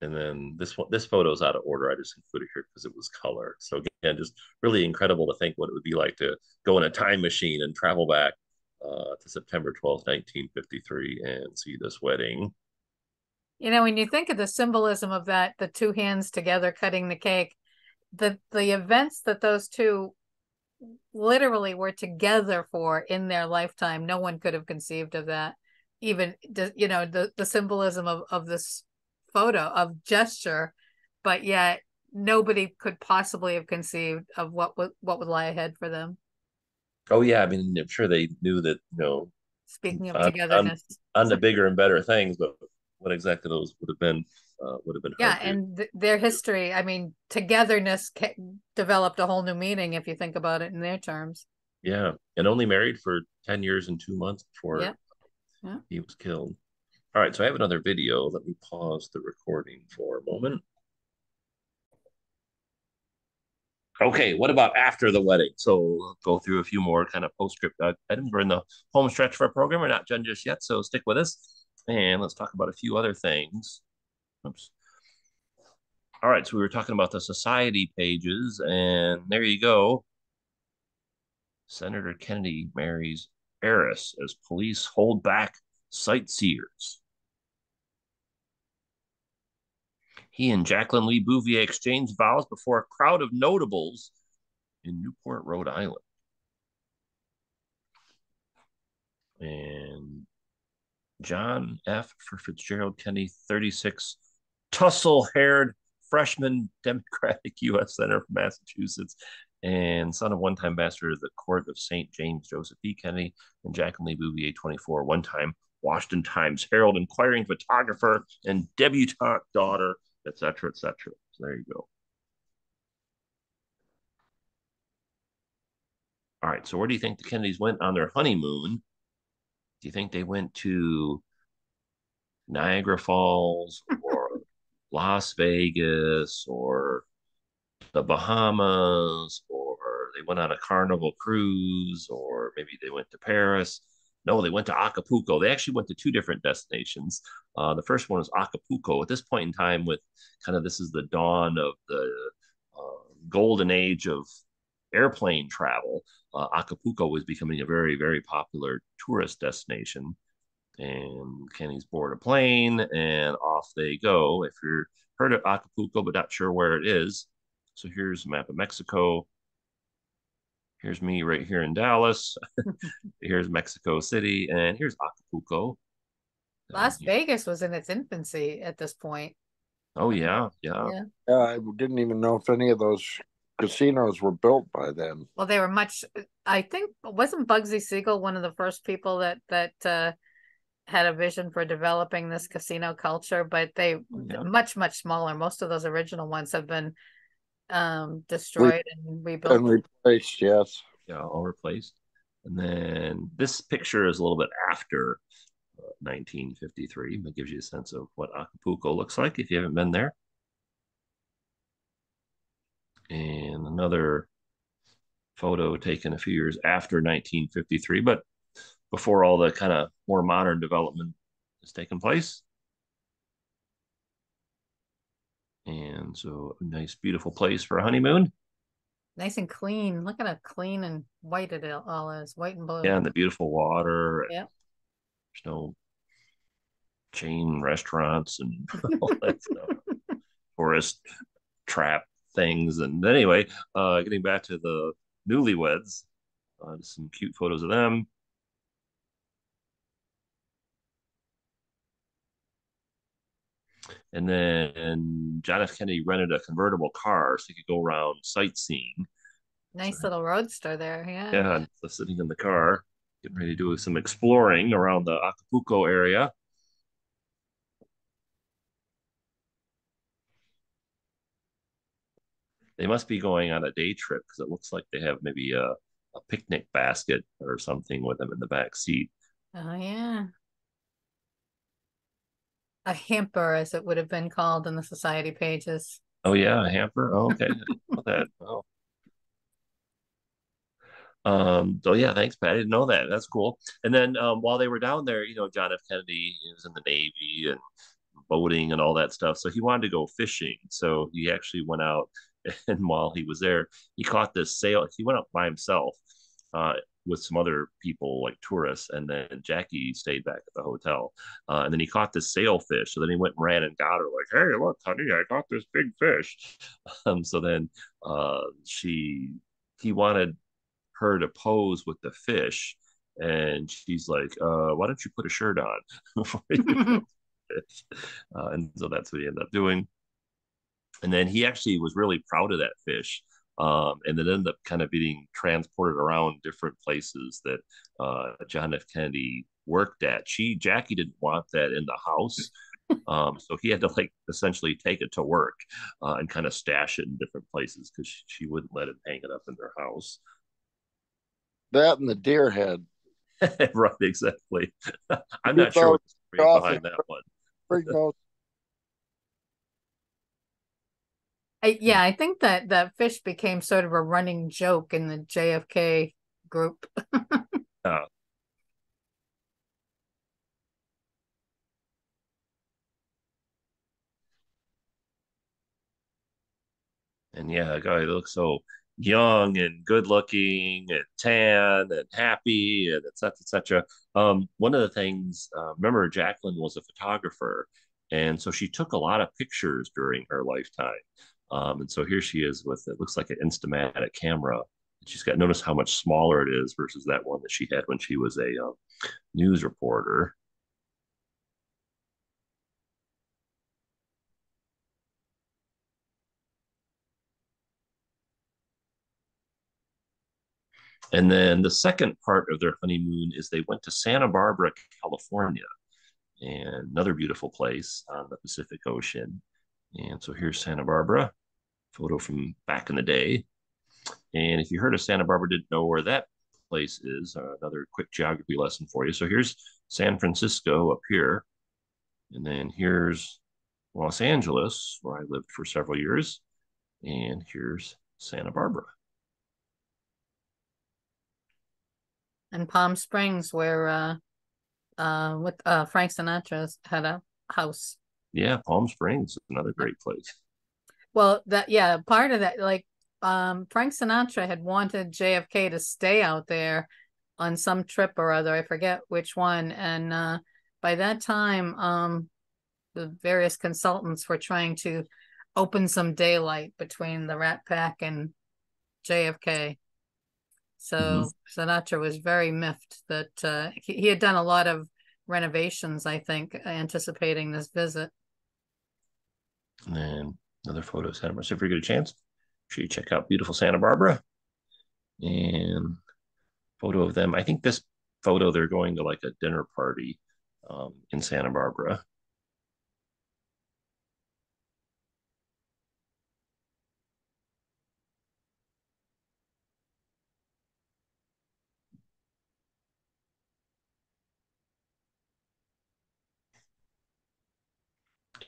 And then this one, this photo is out of order. I just included here because it was color. So again, just really incredible to think what it would be like to go in a time machine and travel back uh, to September 12th, 1953 and see this wedding. You know, when you think of the symbolism of that, the two hands together cutting the cake, the the events that those two literally were together for in their lifetime, no one could have conceived of that. Even you know the the symbolism of of this photo of gesture, but yet nobody could possibly have conceived of what would what would lie ahead for them. Oh yeah, I mean, I'm sure they knew that you know. Speaking of uh, on, togetherness, on, on the bigger and better things, but what exactly those would have been uh, would have been yeah and th- their history i mean togetherness ca- developed a whole new meaning if you think about it in their terms. Yeah and only married for 10 years and two months before yeah. Yeah. he was killed. All right so i have another video. Let me pause the recording for a moment. Okay what about after the wedding? So we'll go through a few more kind of postscript items. We're in the home stretch for our program. We're not done just yet so stick with us and let's talk about a few other things. Oops. All right, so we were talking about the society pages, and there you go. Senator Kennedy marries heiress as police hold back sightseers. He and Jacqueline Lee Bouvier exchanged vows before a crowd of notables in Newport, Rhode Island. And John F. for Fitzgerald Kennedy, 36, tussle haired freshman Democratic U.S. Senator from Massachusetts, and son of one time ambassador to the court of St. James Joseph P. Kennedy, and Jacqueline Lee Bouvier, 24, one time Washington Times Herald inquiring photographer and debutante daughter, et etc., etc. So there you go. All right, so where do you think the Kennedys went on their honeymoon? Do you think they went to Niagara Falls or Las Vegas or the Bahamas or they went on a carnival cruise or maybe they went to Paris? No, they went to Acapulco. They actually went to two different destinations. Uh, the first one was Acapulco. At this point in time, with kind of this is the dawn of the uh, golden age of airplane travel uh, Acapulco was becoming a very, very popular tourist destination. And Kennedys board a plane and off they go. If you're heard of Acapulco but not sure where it is, so here's a map of Mexico. Here's me right here in Dallas. here's Mexico City, and here's Acapulco. Las Vegas was in its infancy at this point. Oh yeah, yeah. Yeah, yeah I didn't even know if any of those casinos were built by then. Well, they were much. I think wasn't Bugsy Siegel one of the first people that that uh, had a vision for developing this casino culture, but they yeah. much much smaller. Most of those original ones have been um, destroyed Re- and rebuilt and replaced. Yes, yeah, all replaced. And then this picture is a little bit after 1953, uh, but gives you a sense of what Acapulco looks like if you haven't been there and another photo taken a few years after 1953, but before all the kind of more modern development has taken place. And so a nice, beautiful place for a honeymoon. Nice and clean. Look at how clean and white it all is, white and blue. Yeah, and the beautiful water. Yeah. There's no chain restaurants and all that stuff. Tourist trap things. And anyway, uh, getting back to the newlyweds, uh, some cute photos of them. And then John F. Kennedy rented a convertible car so he could go around sightseeing. Nice little roadster there, yeah. Yeah, sitting in the car, getting ready to do some exploring around the Acapulco area. They must be going on a day trip because it looks like they have maybe a, a picnic basket or something with them in the back seat. Oh yeah. A hamper, as it would have been called in the society pages. Oh yeah, a hamper. Oh, okay. that. Oh. Um, so yeah, thanks, Pat. I didn't know that. That's cool. And then um, while they were down there, you know, John F. Kennedy was in the Navy and boating and all that stuff. So he wanted to go fishing. So he actually went out, and while he was there, he caught this sail. He went up by himself uh, with some other people like tourists, and then Jackie stayed back at the hotel. Uh, and then he caught this sailfish. So then he went and ran and got her, like, "Hey, look, honey, I got this big fish." Um, so then uh, she he wanted her to pose with the fish, and she's like, uh, "Why don't you put a shirt on before you?" uh, and so that's what he ended up doing. And then he actually was really proud of that fish. Um, and then ended up kind of being transported around different places that uh, John F. Kennedy worked at. She Jackie didn't want that in the house, um, so he had to like essentially take it to work uh, and kind of stash it in different places because she, she, wouldn't let him hang it up in their house. That and the deer head. right, exactly. I'm not sure what's behind that one most. I, yeah, I think that that fish became sort of a running joke in the JFK group. uh, and yeah, guy looks so young and good looking and tan and happy and etc etc um, one of the things uh, remember jacqueline was a photographer and so she took a lot of pictures during her lifetime um, and so here she is with it looks like an instamatic camera she's got notice how much smaller it is versus that one that she had when she was a uh, news reporter And then the second part of their honeymoon is they went to Santa Barbara, California, and another beautiful place on the Pacific Ocean. And so here's Santa Barbara, photo from back in the day. And if you heard of Santa Barbara, didn't know where that place is, uh, another quick geography lesson for you. So here's San Francisco up here. And then here's Los Angeles, where I lived for several years. And here's Santa Barbara. and Palm Springs, where uh, uh, with uh, Frank Sinatra had a house. Yeah, Palm Springs, another great place. Well, that yeah, part of that, like um, Frank Sinatra had wanted JFK to stay out there on some trip or other. I forget which one, and uh, by that time, um, the various consultants were trying to open some daylight between the Rat Pack and JFK. So mm-hmm. Sinatra was very miffed that uh, he, he, had done a lot of renovations, I think, anticipating this visit. And another photo of Santa Barbara. So if you get a chance, sure you check out beautiful Santa Barbara. And photo of them. I think this photo, they're going to like a dinner party um, in Santa Barbara.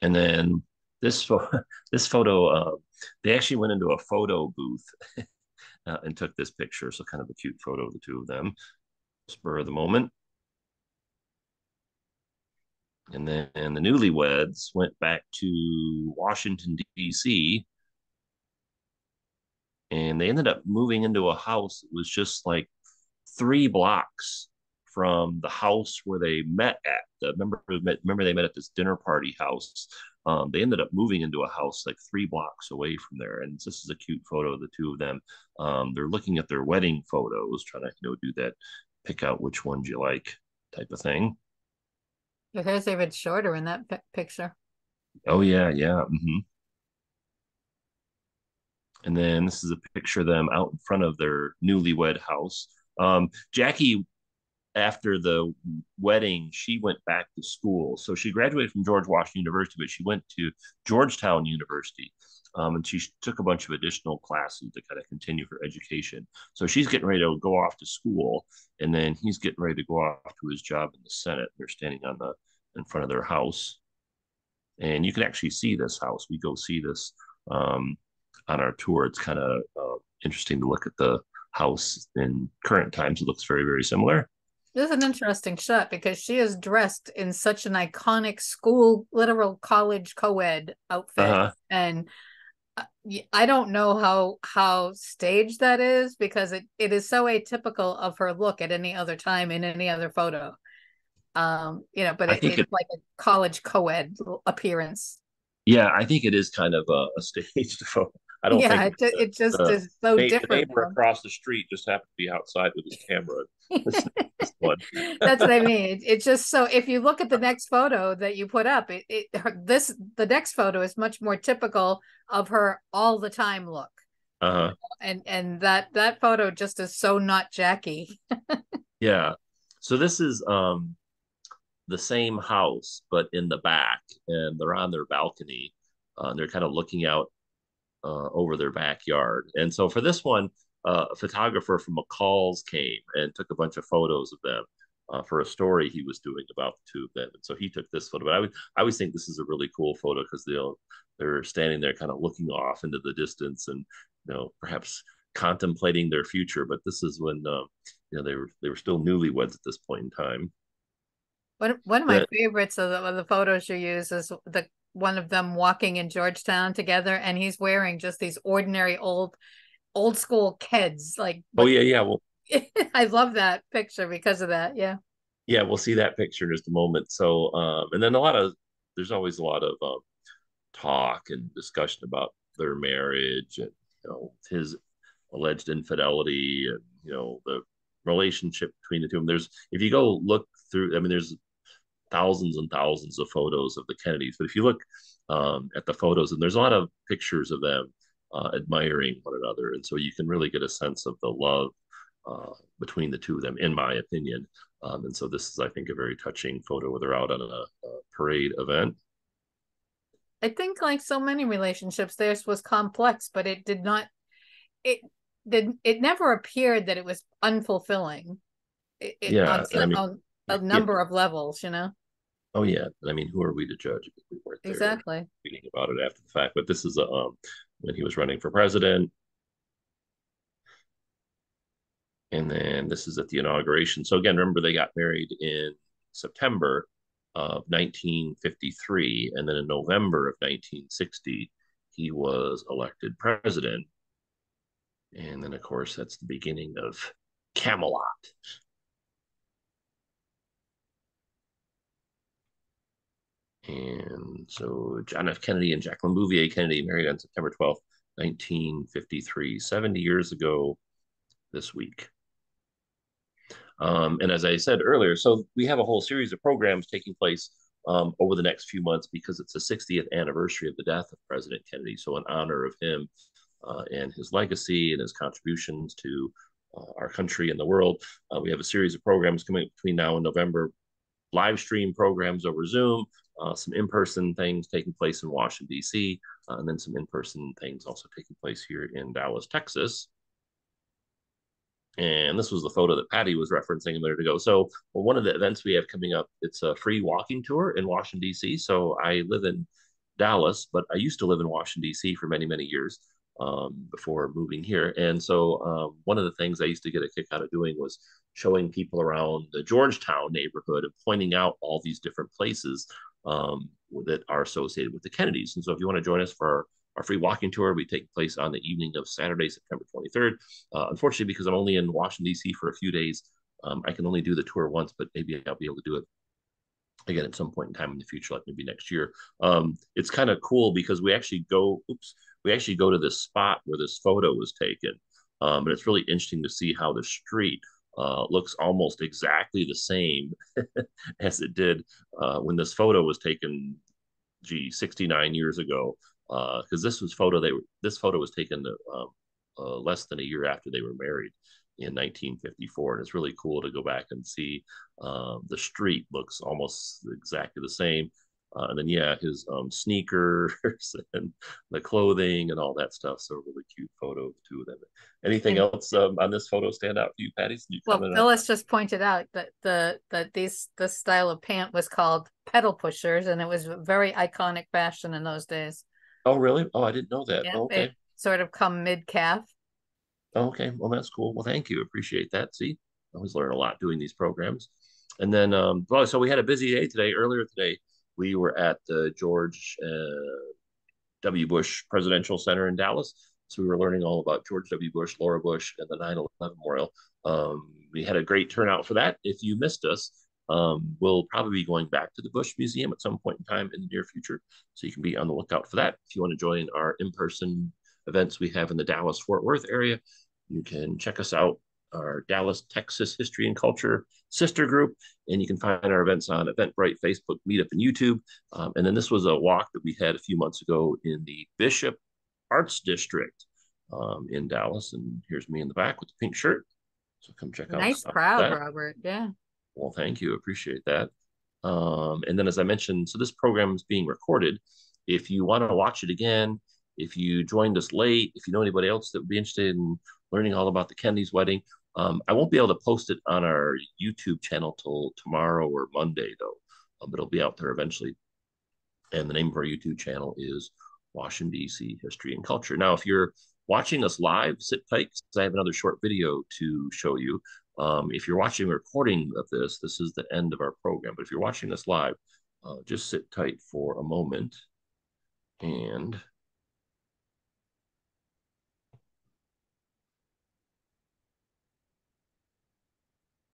And then this photo, this photo, uh, they actually went into a photo booth uh, and took this picture. So kind of a cute photo of the two of them, spur of the moment. And then and the newlyweds went back to Washington, D.C. And they ended up moving into a house that was just like three blocks from the house where they met at. Remember, remember they met at this dinner party house. Um, they ended up moving into a house like three blocks away from there, and this is a cute photo of the two of them. Um, they're looking at their wedding photos, trying to you know do that, pick out which ones you like, type of thing. Your hair's even shorter in that picture. Oh yeah, yeah. Mm-hmm. And then this is a picture of them out in front of their newlywed house. Um, Jackie after the wedding, she went back to school. So she graduated from George Washington University, but she went to Georgetown University. Um, and she took a bunch of additional classes to kind of continue her education. So she's getting ready to go off to school, and then he's getting ready to go off to his job in the Senate. They're standing on the in front of their house, and you can actually see this house. We go see this um, on our tour. It's kind of uh, interesting to look at the house in current times. It looks very very similar. This is an interesting shot because she is dressed in such an iconic school, literal college co-ed outfit, uh-huh. and uh, I don't know how how staged that is because it, it is so atypical of her look at any other time in any other photo. Um, you know, but it, it's it, like a college co-ed appearance. Yeah, I think it is kind of a, a staged photo. I don't yeah, think it, it just is so different. The neighbor across the street just happened to be outside with his camera. That's what I mean. It's just so if you look at the next photo that you put up, it, it this the next photo is much more typical of her all the time look. Uh-huh. And and that that photo just is so not Jackie. yeah. So this is um the same house but in the back and they're on their balcony. Uh, they're kind of looking out uh, over their backyard. And so for this one, uh, a photographer from McCall's came and took a bunch of photos of them uh, for a story he was doing about the two of them. And so he took this photo. But I would I always think this is a really cool photo because they'll they're standing there kind of looking off into the distance and you know perhaps contemplating their future. But this is when um, you know they were they were still newlyweds at this point in time. One one of my favorites of the, of the photos you use is the one of them walking in Georgetown together, and he's wearing just these ordinary old old school Keds. Like oh yeah, yeah. Well, I love that picture because of that. Yeah. Yeah, we'll see that picture in just a moment. So, um, and then a lot of there's always a lot of um, talk and discussion about their marriage and you know his alleged infidelity and you know the relationship between the two of them. There's if you go look through, I mean, there's thousands and thousands of photos of the Kennedys. But if you look um, at the photos, and there's a lot of pictures of them uh, admiring one another, and so you can really get a sense of the love uh, between the two of them, in my opinion. Um, and so this is, I think, a very touching photo where they're out on a, a parade event. I think, like so many relationships, theirs was complex, but it did not. It did. It never appeared that it was unfulfilling. It, yeah, on, I mean, on a number yeah. of levels, you know. Oh yeah, I mean, who are we to judge if we weren't exactly reading about it after the fact? But this is a, um, when he was running for president, and then this is at the inauguration. So again, remember they got married in September of 1953, and then in November of 1960, he was elected president. And then, of course, that's the beginning of Camelot. And so John F. Kennedy and Jacqueline Bouvier Kennedy married on September 12th, 1953, 70 years ago this week. Um, and as I said earlier, so we have a whole series of programs taking place um, over the next few months because it's the 60th anniversary of the death of President Kennedy. So, in honor of him uh, and his legacy and his contributions to uh, our country and the world, uh, we have a series of programs coming between now and November live stream programs over Zoom, uh, some in-person things taking place in Washington D.C., uh, and then some in-person things also taking place here in Dallas, Texas. And this was the photo that Patty was referencing a minute ago. So well, one of the events we have coming up, it's a free walking tour in Washington D.C. So I live in Dallas, but I used to live in Washington D.C. for many many years um, before moving here. And so um, one of the things I used to get a kick out of doing was showing people around the Georgetown neighborhood and pointing out all these different places um, that are associated with the Kennedys. And so if you want to join us for our, free walking tour, we take place on the evening of Saturday, September 23rd. Uh, unfortunately, because I'm only in Washington, D.C. for a few days, um, I can only do the tour once, but maybe I'll be able to do it again at some point in time in the future, like maybe next year. Um, it's kind of cool because we actually go, oops, we actually go to this spot where this photo was taken. Um, and it's really interesting to see how the street uh, looks almost exactly the same as it did uh, when this photo was taken, gee, 69 years ago. Because uh, this was photo they were, this photo was taken um, uh, less than a year after they were married in 1954, and it's really cool to go back and see um, the street looks almost exactly the same. Uh, and then yeah, his um, sneakers and the clothing and all that stuff. So really cute photo of the two of them. Anything and, else um, on this photo stand out for you, Patty? You well, Phyllis just pointed out that the that these this style of pant was called pedal pushers, and it was very iconic fashion in those days. Oh, really? Oh, I didn't know that. Yeah, oh, okay. Sort of come mid calf. Oh, okay. Well, that's cool. Well, thank you. Appreciate that. See. I always learn a lot doing these programs. And then, um, well, so we had a busy day today. Earlier today, we were at the George uh, W. Bush Presidential Center in Dallas. So we were learning all about George W. Bush, Laura Bush, and the 9 11 memorial. Um, we had a great turnout for that. If you missed us, um, we'll probably be going back to the Bush Museum at some point in time in the near future. So you can be on the lookout for that. If you want to join our in person events we have in the Dallas Fort Worth area, you can check us out, our Dallas, Texas History and Culture sister group. And you can find our events on Eventbrite, Facebook, Meetup, and YouTube. Um, and then this was a walk that we had a few months ago in the Bishop Arts District um, in Dallas. And here's me in the back with the pink shirt. So come check out. Nice crowd, Robert. Yeah. Well, thank you. Appreciate that. Um, and then, as I mentioned, so this program is being recorded. If you want to watch it again, if you joined us late, if you know anybody else that would be interested in learning all about the Kennedy's wedding, um, I won't be able to post it on our YouTube channel till tomorrow or Monday, though, um, but it'll be out there eventually. And the name of our YouTube channel is Washington, D.C. History and Culture. Now, if you're watching us live, sit tight because I have another short video to show you. Um, if you're watching a recording of this, this is the end of our program. But if you're watching this live, uh, just sit tight for a moment. And